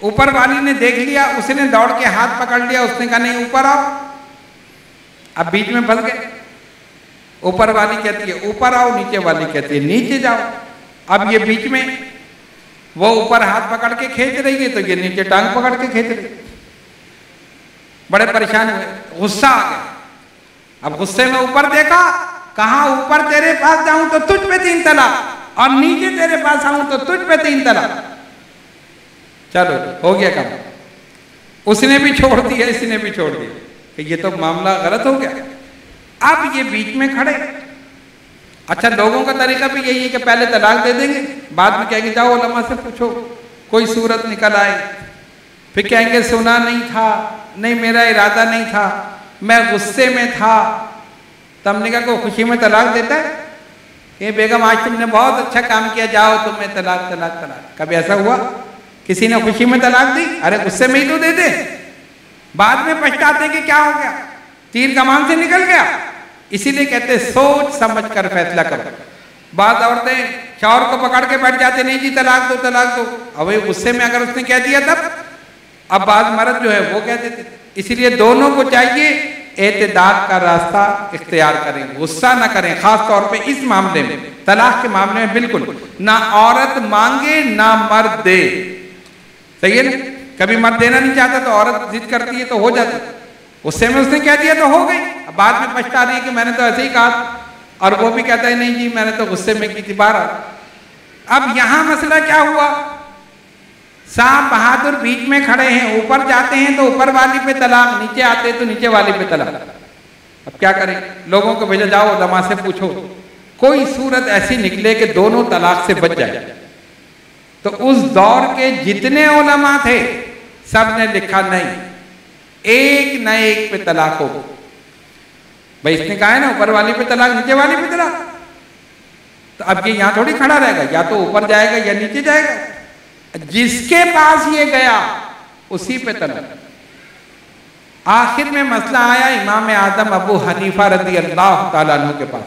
ऊपर वाली ने देख लिया, उसने दौड़ के हाथ पकड़ लिया, उसने कहा, नहीं, ऊपर आओ। अब बीच में फंस गए। ऊपर वाली कहती है, ऊपर आओ। नीचे वाली कहती है, नीचे जाओ। अब ये बीच में वो ऊपर हाथ पकड़ के खींच रही है तो ये नीचे टांग पकड़ के खींच रही बड़े परेशान हुए, गुस्सा आ गया। अब गुस्से में ऊपर देखा कहा ऊपर तेरे पास जाऊँ तो तुझ पे तीन तलाक और नीचे तेरे पास आऊँ तो तुझ पे तीन तलाक चलो, हो गया काम। उसने भी छोड़ दिया, इसने भी छोड़ दिया, कि ये तो मामला गलत हो गया। अब ये बीच में खड़े। अच्छा लोगों का तरीका भी यही है कि पहले तलाक दे देंगे, बाद में कहेंगे, जाओ लम्हा से पूछो, कोई सूरत निकल आए। फिर कहेंगे, सुना नहीं था, नहीं, मेरा इरादा नहीं था, मैं गुस्से में था तब ने कहा खुशी में तलाक देता है? ये बेगम, आज तुमने बहुत अच्छा काम किया, जाओ, तुम्हें तलाक तलाक तलाक। कभी ऐसा हुआ? किसी ने खुशी में तलाक दी? अरे, गुस्से में ही तो दे दे। बाद में पछताते कि क्या हो गया। तीर कमान से निकल गया। इसीलिए कहते सोच, समझ कर फैसला करो। बाद औरतें शौर को पकड़ के बैठ जाते, नहीं जी, तलाक दो तलाक दो। अब गुस्से में अगर उसने कह दिया तब? अब बाद मर्द जो है, वो कह देते। इसीलिए दोनों को चाहिए एतदाद का रास्ता इख्तियार करें, गुस्सा ना करें खास तौर पे इस मामले में। तलाक के मामले में बिल्कुल। ना औरत मांगे, ना मर्द दे। सही है ना? कभी मर्द देना नहीं चाहता तो औरत जिद करती है तो हो जाता उससे में उसने कह दिया तो हो गई। अब बाद में पछता रही है कि मैंने तो ऐसे ही कहा और वो भी कहता है, नहीं जी, मैंने तो गुस्से में की थी बारह। अब यहाँ मसला क्या हुआ? साहब बहादुर बीच में खड़े हैं, ऊपर जाते हैं तो ऊपर वाली पे तलाक नीचे आते हैं तो नीचे वाली पे तलाक अब क्या करें? लोगों को भेजा, जाओ दमा से पूछो। कोई सूरत ऐसी निकले कि दोनों तलाक से बच जाए? तो उस दौर के जितने ओलमा थे सबने लिखा नहीं। एक न एक पे तलाक हो। भाई, इसने कहा है ना, ऊपर वाली पे तलाक, नीचे वाली पे तलाक। तो अब ये यहाँ थोड़ी खड़ा रहेगा, या तो ऊपर जाएगा या नीचे जाएगा। जिसके पास ये गया, उसी पे तलाक आखिर में मसला आया इमाम आदम अबू हनीफा रदी अल्लाह तला के पास।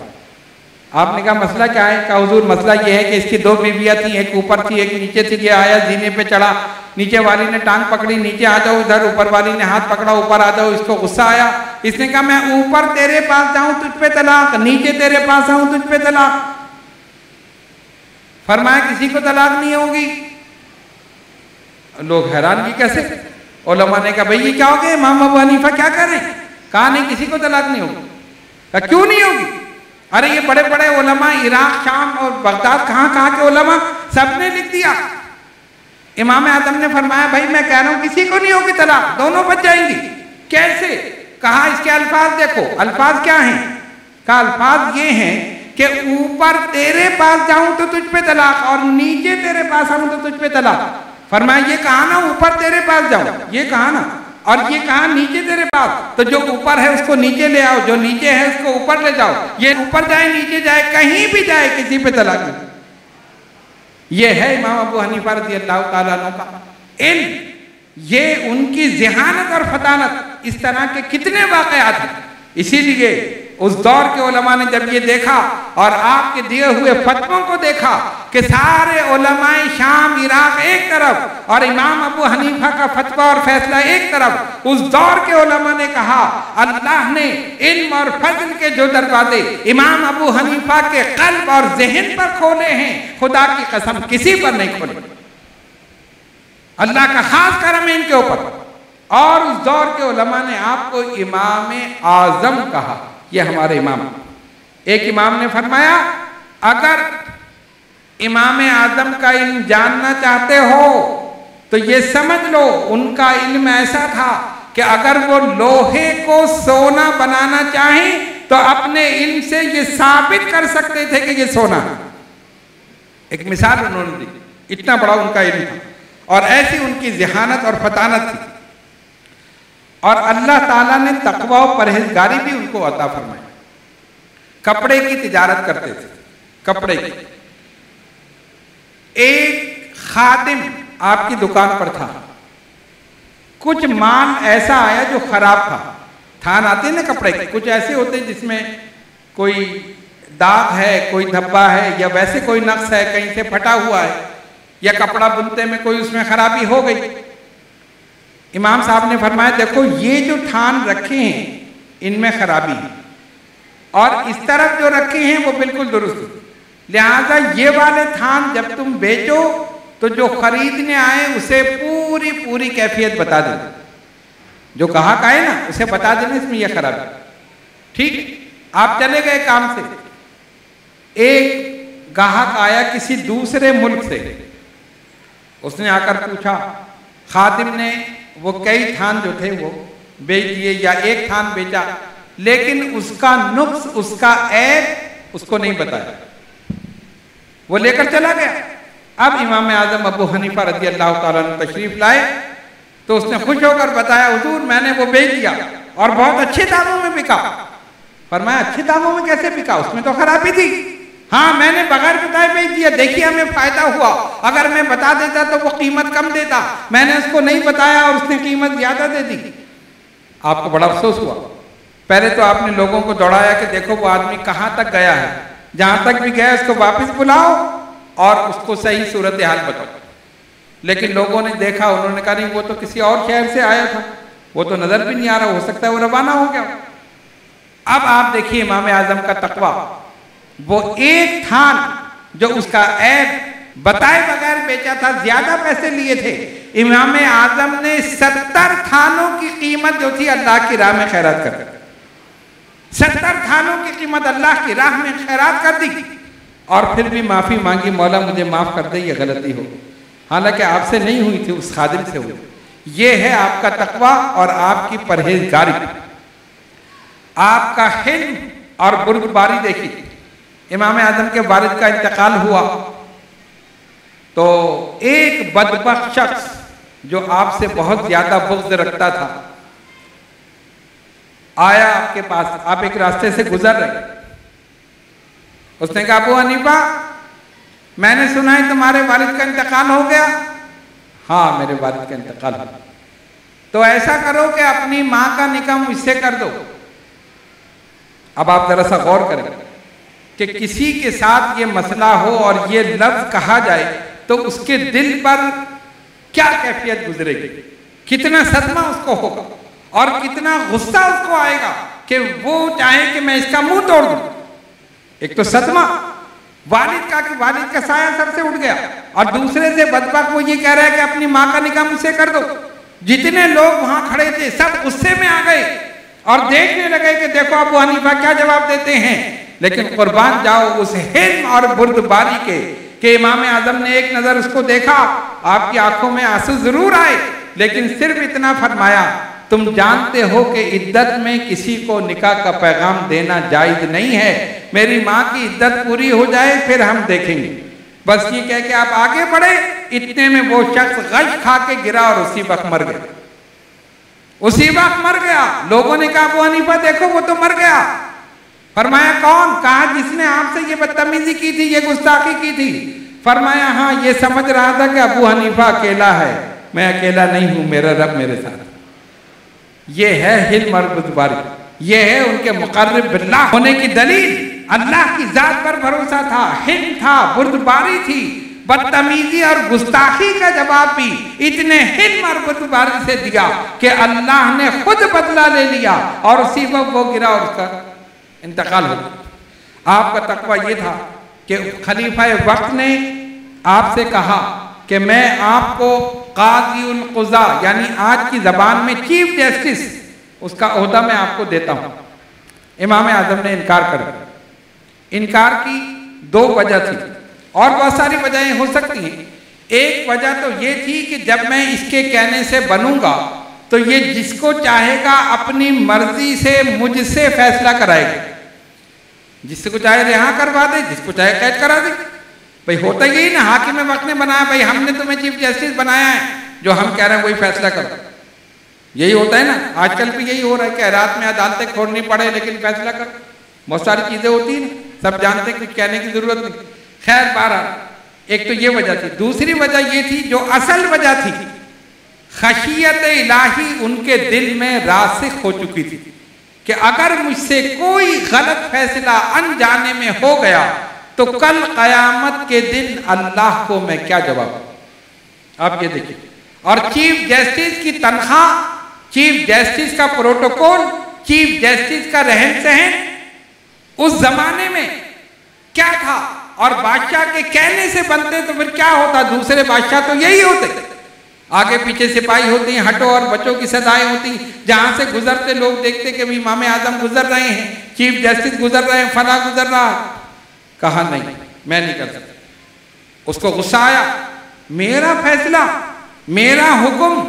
आपने कहा, मसला क्या है? का हजूर, मसला ये है कि इसकी दो बीबियाँ थी, एक ऊपर थी, एक नीचे थी, ये आया, जीने पे चढ़ा, नीचे वाली ने टांग पकड़ी, नीचे आ जाओ इधर, ऊपर वाली ने हाथ पकड़ा, ऊपर आ जाओ, इसको गुस्सा आया। इसने कहा, मैं ऊपर तेरे पास जाऊँ, तुझ पे तलाक, नीचे तेरे पास आऊँ, तुझ पे तलाक। फरमाया, किसी को तलाक नहीं होगी। लोग हैरान की कैसे? ओलमा ने कहा, भाई ये क्या हो गया? इमाम अबू हनीफा क्या कर रहे कहा, नहीं, किसी को तलाक नहीं होगी। क्यों नहीं होगी? अरे, ये बड़े बड़े ओलमा, इराक, शाम और बगदाद, कहाँ कहाँ के ओलमा, सबने लिख दिया। इमाम आदम ने फरमाया, भाई, मैं कह रहा हूँ, किसी को नहीं होगी तलाक, दोनों बच जाएँगी। कैसे? कहा, इसके अल्फाज देखो, अल्फाज क्या हैं? का अल्फाज ये हैं कि ऊपर तेरे पास जाऊँ तो तुझ पे तलाक, और नीचे तेरे पास आऊँ तो तुझ पे तलाक। फरमाया, ये कहा ना ऊपर तेरे पास जाऊँ ये कहा ना और ये कहा नीचे तेरे पास तो जो ऊपर है उसको नीचे ले आओ, जो नीचे है उसको ऊपर ले जाओ। ये ऊपर जाए, नीचे जाए, कहीं भी जाए, किसी पे तलाक नहीं ये है इमाम अबू हनीफा रज़ी अल्लाह का। इल्म ये उनकी जहानत और फतानत, इस तरह के कितने वाकयात हैं। इसीलिए उस दौर के ओलमा ने जब ये देखा और आपके दिए हुए फतवों को देखा कि सारे ओलमाए शाम, इराक एक तरफ़ और इमाम अबू हनीफा का फतवा और फैसला एक तरफ़, उस दौर के ओलमा ने कहा, अल्लाह ने इल्म और फजल के जो दरवाजे इमाम अबू हनीफा के कल्ब और जहन पर खोले हैं, खुदा की कसम किसी पर नहीं खोले। अल्लाह का खास करम है इनके ऊपर। और उस दौर के उलमा ने आपको इमाम आज़म कहा। यह हमारे इमाम। एक इमाम ने फरमाया, अगर इमाम आज़म का इल्म जानना चाहते हो तो ये समझ लो, उनका इल्म ऐसा था कि अगर वो लोहे को सोना बनाना चाहें तो अपने इल्म से ये साबित कर सकते थे कि ये सोना एक मिसाल उन्होंने दी, इतना बड़ा उनका इल्म था। और ऐसी उनकी जहानत और फतानत थी। और अल्लाह ताला ने तकवा और परहेजगारी भी उनको अता फरमाई। कपड़े की तिजारत करते थे, कपड़े की। एक खादिम आपकी दुकान पर था। कुछ माल ऐसा आया जो खराब था। थान आते ना कपड़े के? कुछ ऐसे होते जिसमें कोई दाग है, कोई धब्बा है, या वैसे कोई नक्श है, कहीं से फटा हुआ है, या कपड़ा बुनते में कोई उसमें खराबी हो गई। इमाम साहब ने फरमाया, देखो, ये जो थान रखे हैं, इनमें खराबी है। और इस तरफ़ जो रखे हैं, वो बिल्कुल दुरुस्त लिहाजा ये वाले थान जब तुम बेचो तो जो खरीदने आए, उसे पूरी पूरी कैफियत बता दे जो कहा का है ना, उसे बता देना, इसमें यह खराबी ठीक? आप चले गए काम से। एक गाहक आया किसी दूसरे मुल्क से। उसने आकर पूछा, खादिम ने वो कई थान जो थे वो बेच दिए या एक थान बेचा, लेकिन उसका नुक्स, उसका ऐब उसको नहीं बताया। वो लेकर चला गया। अब इमाम आज़म अबू हनीफा रज़ी अल्लाह तशरीफ़ लाए तो उसने खुश होकर बताया, हजूर, मैंने वो बेच दिया और बहुत अच्छे दामों में बिका। फरमाया, अच्छे दामों में कैसे बिका? उसमें तो खराबी थी। हाँ मैंने बगैर बताए बेच दिया देखिए, हमें फ़ायदा हुआ। अगर मैं बता देता तो वो कीमत कम देता। मैंने उसको नहीं बताया और उसने कीमत ज़्यादा दे दी। आपको बड़ा अफसोस हुआ। पहले तो आपने लोगों को दौड़ाया कि देखो, वो आदमी कहाँ तक गया है। जहाँ तक भी गया, उसको वापस बुलाओ और उसको सही सूरत हाल बताओ। लेकिन लोगों ने देखा, उन्होंने कहा, नहीं, वो तो किसी और शहर से आया था। वो तो नज़र भी नहीं आ रहा। हो सकता है वो रवाना हो गया अब आप देखिए इमाम आज़म का तकवा। वो एक थान जो उसका ऐप बताए बगैर बेचा था, ज़्यादा पैसे लिए थे। इमाम आज़म ने सत्तर थानों की कीमत जो थी अल्लाह की राह में खैरात कर सत्तर थानों की कीमत अल्लाह की राह में खैरात कर दी। और फिर भी माफ़ी मांगी, मौला मुझे माफ़ कर दे, ये गलती हो हालाँकि आपसे नहीं हुई थी, उस खादिम से हुई। ये है आपका तकवा और आपकी परहेजगारी। आपका हिल्म और बुर्दबारी देखी इमाम आज़म के वारिद का इंतकाल हुआ। तो एक बदबक शख्स जो आपसे बहुत ज़्यादा बुग्ज रखता था, आया आपके पास, आप एक रास्ते से गुजर रहे उसने कहा, अबू अनीफा मैंने सुना है तुम्हारे वालिद का इंतकाल हो गया। हाँ मेरे वालिद का इंतकाल हो तो ऐसा करो कि अपनी माँ का निकाह मुझसे कर दो। अब आप जरा सा गौर करें। कि किसी के साथ ये मसला हो और ये लफ्ज कहा जाए तो उसके दिल पर क्या कैफियत गुजरेगी? कितना सदमा उसको होगा और कितना गुस्सा उसको आएगा कि वो चाहे कि मैं इसका मुँह तोड़ दूँ। एक तो सदमा, वालिद का कि वालिद का साया सर से उठ गया और दूसरे से बदबक वो ये कह रहा है कि अपनी माँ का निकाह मुझसे कर दो। जितने लोग वहाँ खड़े थे, सब गुस्से में आ गए और देखने लगे कि देखो, अबू हनीफा क्या जवाब देते हैं? लेकिन कुर्बान जाओ उस हिल्म और बुर्दबारी के, कि इमाम आज़म ने एक नज़र उसको देखा, आपकी आँखों में आँसू ज़रूर आए, लेकिन सिर्फ़ इतना फरमाया, तुम जानते हो कि इद्दत में किसी को निकाह का पैगाम देना जायज़ नहीं है, मेरी माँ की इद्दत पूरी हो जाए, फिर हम देखेंगे। बस ये कह के आप आगे बढ़े, इतने में वो शख्स गश खा के गिरा और उसी वक्त मर गया। उसी वक्त मर गया। लोगों ने कहा वो हनीफा, देखो, वो तो मर गया। फरमाया कौन? कहा जिसने आपसे ये बदतमीजी की थी, ये गुस्ताखी की थी। फरमाया हाँ ये समझ रहा था कि अबू हनीफा अकेला है। मैं अकेला नहीं हूँ, मेरा रब मेरे साथ ये है हिल मरबुदबारी ये है उनके बिल्ला होने की दलील, अल्लाह की जात पर भरोसा था, हिल था बुर्दबारी थी। बदतमीजी और गुस्ताखी का जवाब भी इतने हिल और बुर्दबारी से दिया कि अल्लाह ने खुद बदला ले लिया और उसी वक्त वो गिरा उसका इंतकाल हो आपका तकवा ये था कि खलीफा वक्त ने आपसे कहा कि मैं आपको काजी कुजा, यानी आज की जबान में चीफ जस्टिस, उसका अहदा मैं आपको देता हूँ। इमाम आज़म ने इनकार कर दिया। इनकार की दो वजह थी, और बहुत सारी वजहें हो सकती हैं। एक वजह तो ये थी कि जब मैं इसके कहने से बनूँगा तो ये जिसको चाहेगा अपनी मर्ज़ी से मुझसे फैसला कराएगा। जिसको चाहे रिहा करवा दे, जिसको चाहे कैद करा दे। भाई होता यही ना, हाकिम वक्त ने बनाया, भाई हमने तुम्हें चीफ जस्टिस बनाया है, जो हम कह रहे हैं वही फैसला करो। यही होता है ना, आजकल भी यही हो रहा है कि रात में अदालतें खोलनी पड़े, लेकिन फैसला करो। बहुत सारी चीज़ें होती हैं, सब जानते कुछ कहने की ज़रूरत नहीं। खैर, बारह, एक तो ये वजह थी। दूसरी वजह ये थी, जो असल वजह थी, खशियत इलाही उनके दिल में रासिक हो चुकी थी। कि अगर मुझसे कोई गलत फैसला अनजाने में हो गया तो कल कयामत के दिन अल्लाह को मैं क्या जवाब आप ये देखिए। और चीफ जस्टिस की तनख्वाह, चीफ जस्टिस का प्रोटोकॉल, चीफ जस्टिस का रहन सहन, उस जमाने में क्या था? और बादशाह के कहने से बनते तो फिर क्या होता? दूसरे बादशाह तो यही होते। आगे पीछे सिपाही होती हैं, हटो और बच्चों की सदाएँ होती जहाँ से गुजरते लोग देखते कि इमाम आज़म गुजर रहे हैं, चीफ जस्टिस गुजर रहे हैं, फला गुजर रहा। कहा, नहीं, मैं नहीं कर सकता। उसको गुस्सा आया। मेरा फैसला, मेरा हुक्म,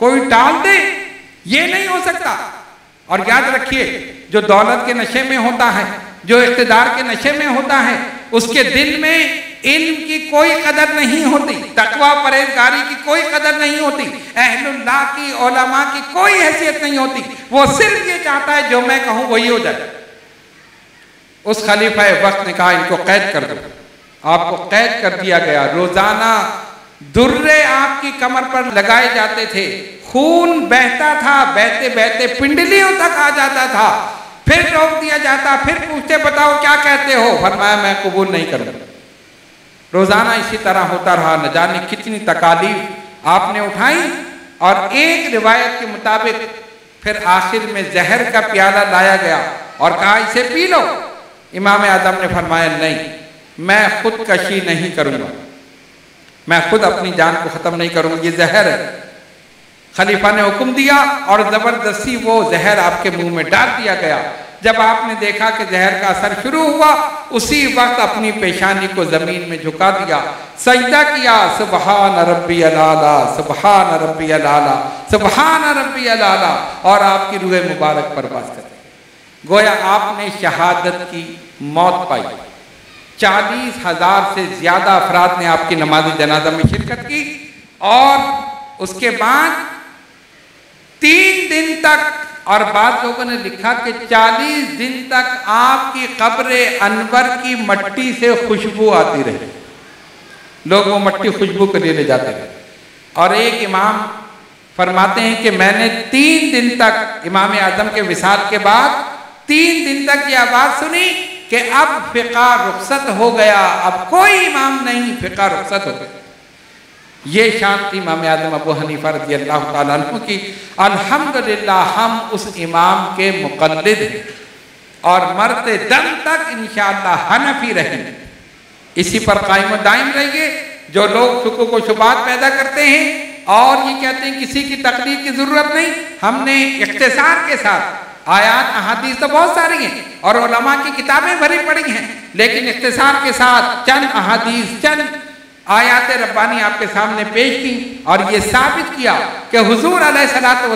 कोई टाल दे, ये नहीं हो सकता। और याद रखिए, जो दौलत के नशे में होता है, जो इकतदार के नशे में होता है उसके दिल में इल्म की कोई कदर नहीं होती, तकवा परहेजगारी की कोई कदर नहीं होती, अहलुल्लाह की ओलमा की कोई हैसियत नहीं होती। वो सिर्फ़ ये चाहता है, जो मैं कहूँ वही हो जाए। उस खलीफा वक्त ने कहा, इनको कैद कर दो। आपको कैद कर दिया गया। रोज़ाना दुर्रे आपकी कमर पर लगाए जाते थे। खून बहता था बहते बहते पिंडलियों तक आ जाता था। फिर रोक दिया जाता, फिर पूछते, बताओ क्या कहते हो? फरमाया, मैं कबूल नहीं करूँगा. रोज़ाना इसी तरह होता रहा, न जाने कितनी तकालीफ आपने उठाई, और एक रिवायत के मुताबिक फिर आखिर में जहर का प्याला लाया गया, और कहा, इसे पी लो। इमाम आज़म ने फरमाया, नहीं, मैं खुदकशी नहीं करूँगा। मैं खुद अपनी जान को ख़त्म नहीं करूँगा, ये जहर है। खलीफा ने हुक्म दिया और ज़बरदस्ती वो जहर आपके मुँह में डाल दिया गया। जब आपने देखा कि जहर का असर शुरू हुआ, उसी वक्त अपनी पेशानी को ज़मीन में झुका दिया। सजदा किया, सुबहान रब्बी अलाला सुबहान रब्बी अलाला सुबहान रब्बी अलाला और आपकी रूह मुबारक परवाज कर। गोया आपने शहादत की मौत पाई। चालीस हज़ार से ज़्यादा अफराद ने आपकी नमाज़ जनाजा में शिरकत की और उसके बाद तीन दिन तक, और बाद लोगों ने लिखा कि 40 दिन तक आपकी कब्र अनवर की मट्टी से खुशबू आती रही। लोग वो मट्टी खुशबू के लिए ले जाते रहे और एक इमाम फरमाते हैं कि मैंने तीन दिन तक, इमाम आज़म के विसाल के बाद तीन दिन तक ये आवाज़ सुनी कि अब फिका रुखसत हो गया, अब कोई इमाम नहीं, फिका रुखसत हो गया। ये थी इमाम आज़म अबू हनीफा रज़ी अल्लाह तु की, अल्हम्दुलिल्लाह, हम उस इमाम के मुकलद हैं और मरते दम तक इन हनफी रहेंगे इसी पर कायम दायम रहेंगे जो लोग शुक्र को शुबात पैदा करते हैं और ये कहते हैं, किसी की तकलीफ़ की ज़रूरत नहीं। हमने इख्तसार के साथ आयात, अहादीस तो बहुत सारी हैं और की किताबें भरी पड़ी हैं, लेकिन इख्तसार के साथ चंद अहादीस, चंद आयात रब्बानी आपके सामने पेश की और ये साबित किया कि हुजूर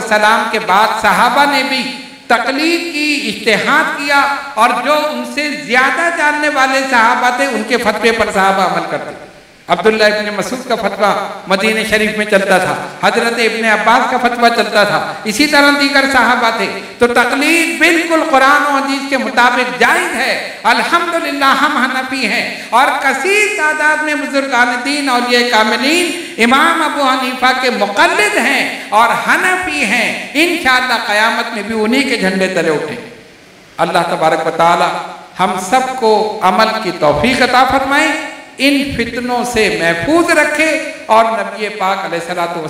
सलाम के बाद सहाबा ने भी तकलीफ़ की, इश्तेहाद किया और जो उनसे ज़्यादा जानने वाले सहाबा थे, उनके फतवे पर सहाबा अमल करते अब्दुल्ला इब्ने मसूद का फतवा मदीने शरीफ में चलता था, हज़रत इब्ने अब्बास का फतवा चलता था। इसी तरह दीगर साहबा थे। तो तकलीफ़ बिल्कुल कुरान हदीस के मुताबिक जायज़ है। अल्हम्दुलिल्लाह हम हनफी हैं और कसीर तादाद में बुजुर्गान दीन और ये कामिलीन, इमाम अबू हनीफा के मुकलद हैं और हनफी हैं। इन क़यामत में भी उन्हीं के झंडे तले उठे। अल्लाह तबारक वाली हम सबको अमल की तोफ़ी अता फरमाएँ। इन फितनों से महफूज रखे और नबी पाक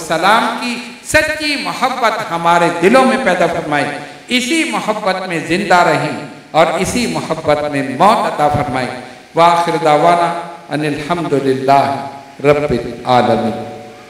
सलाम की सच्ची मोहब्बत हमारे दिलों में पैदा फरमाए। इसी मोहब्बत में ज़िंदा रहें और इसी मोहब्बत में मौत अता फरमाए। वाखिर दावाना अनिलहमदिल्ला रब्बिल आलमीन।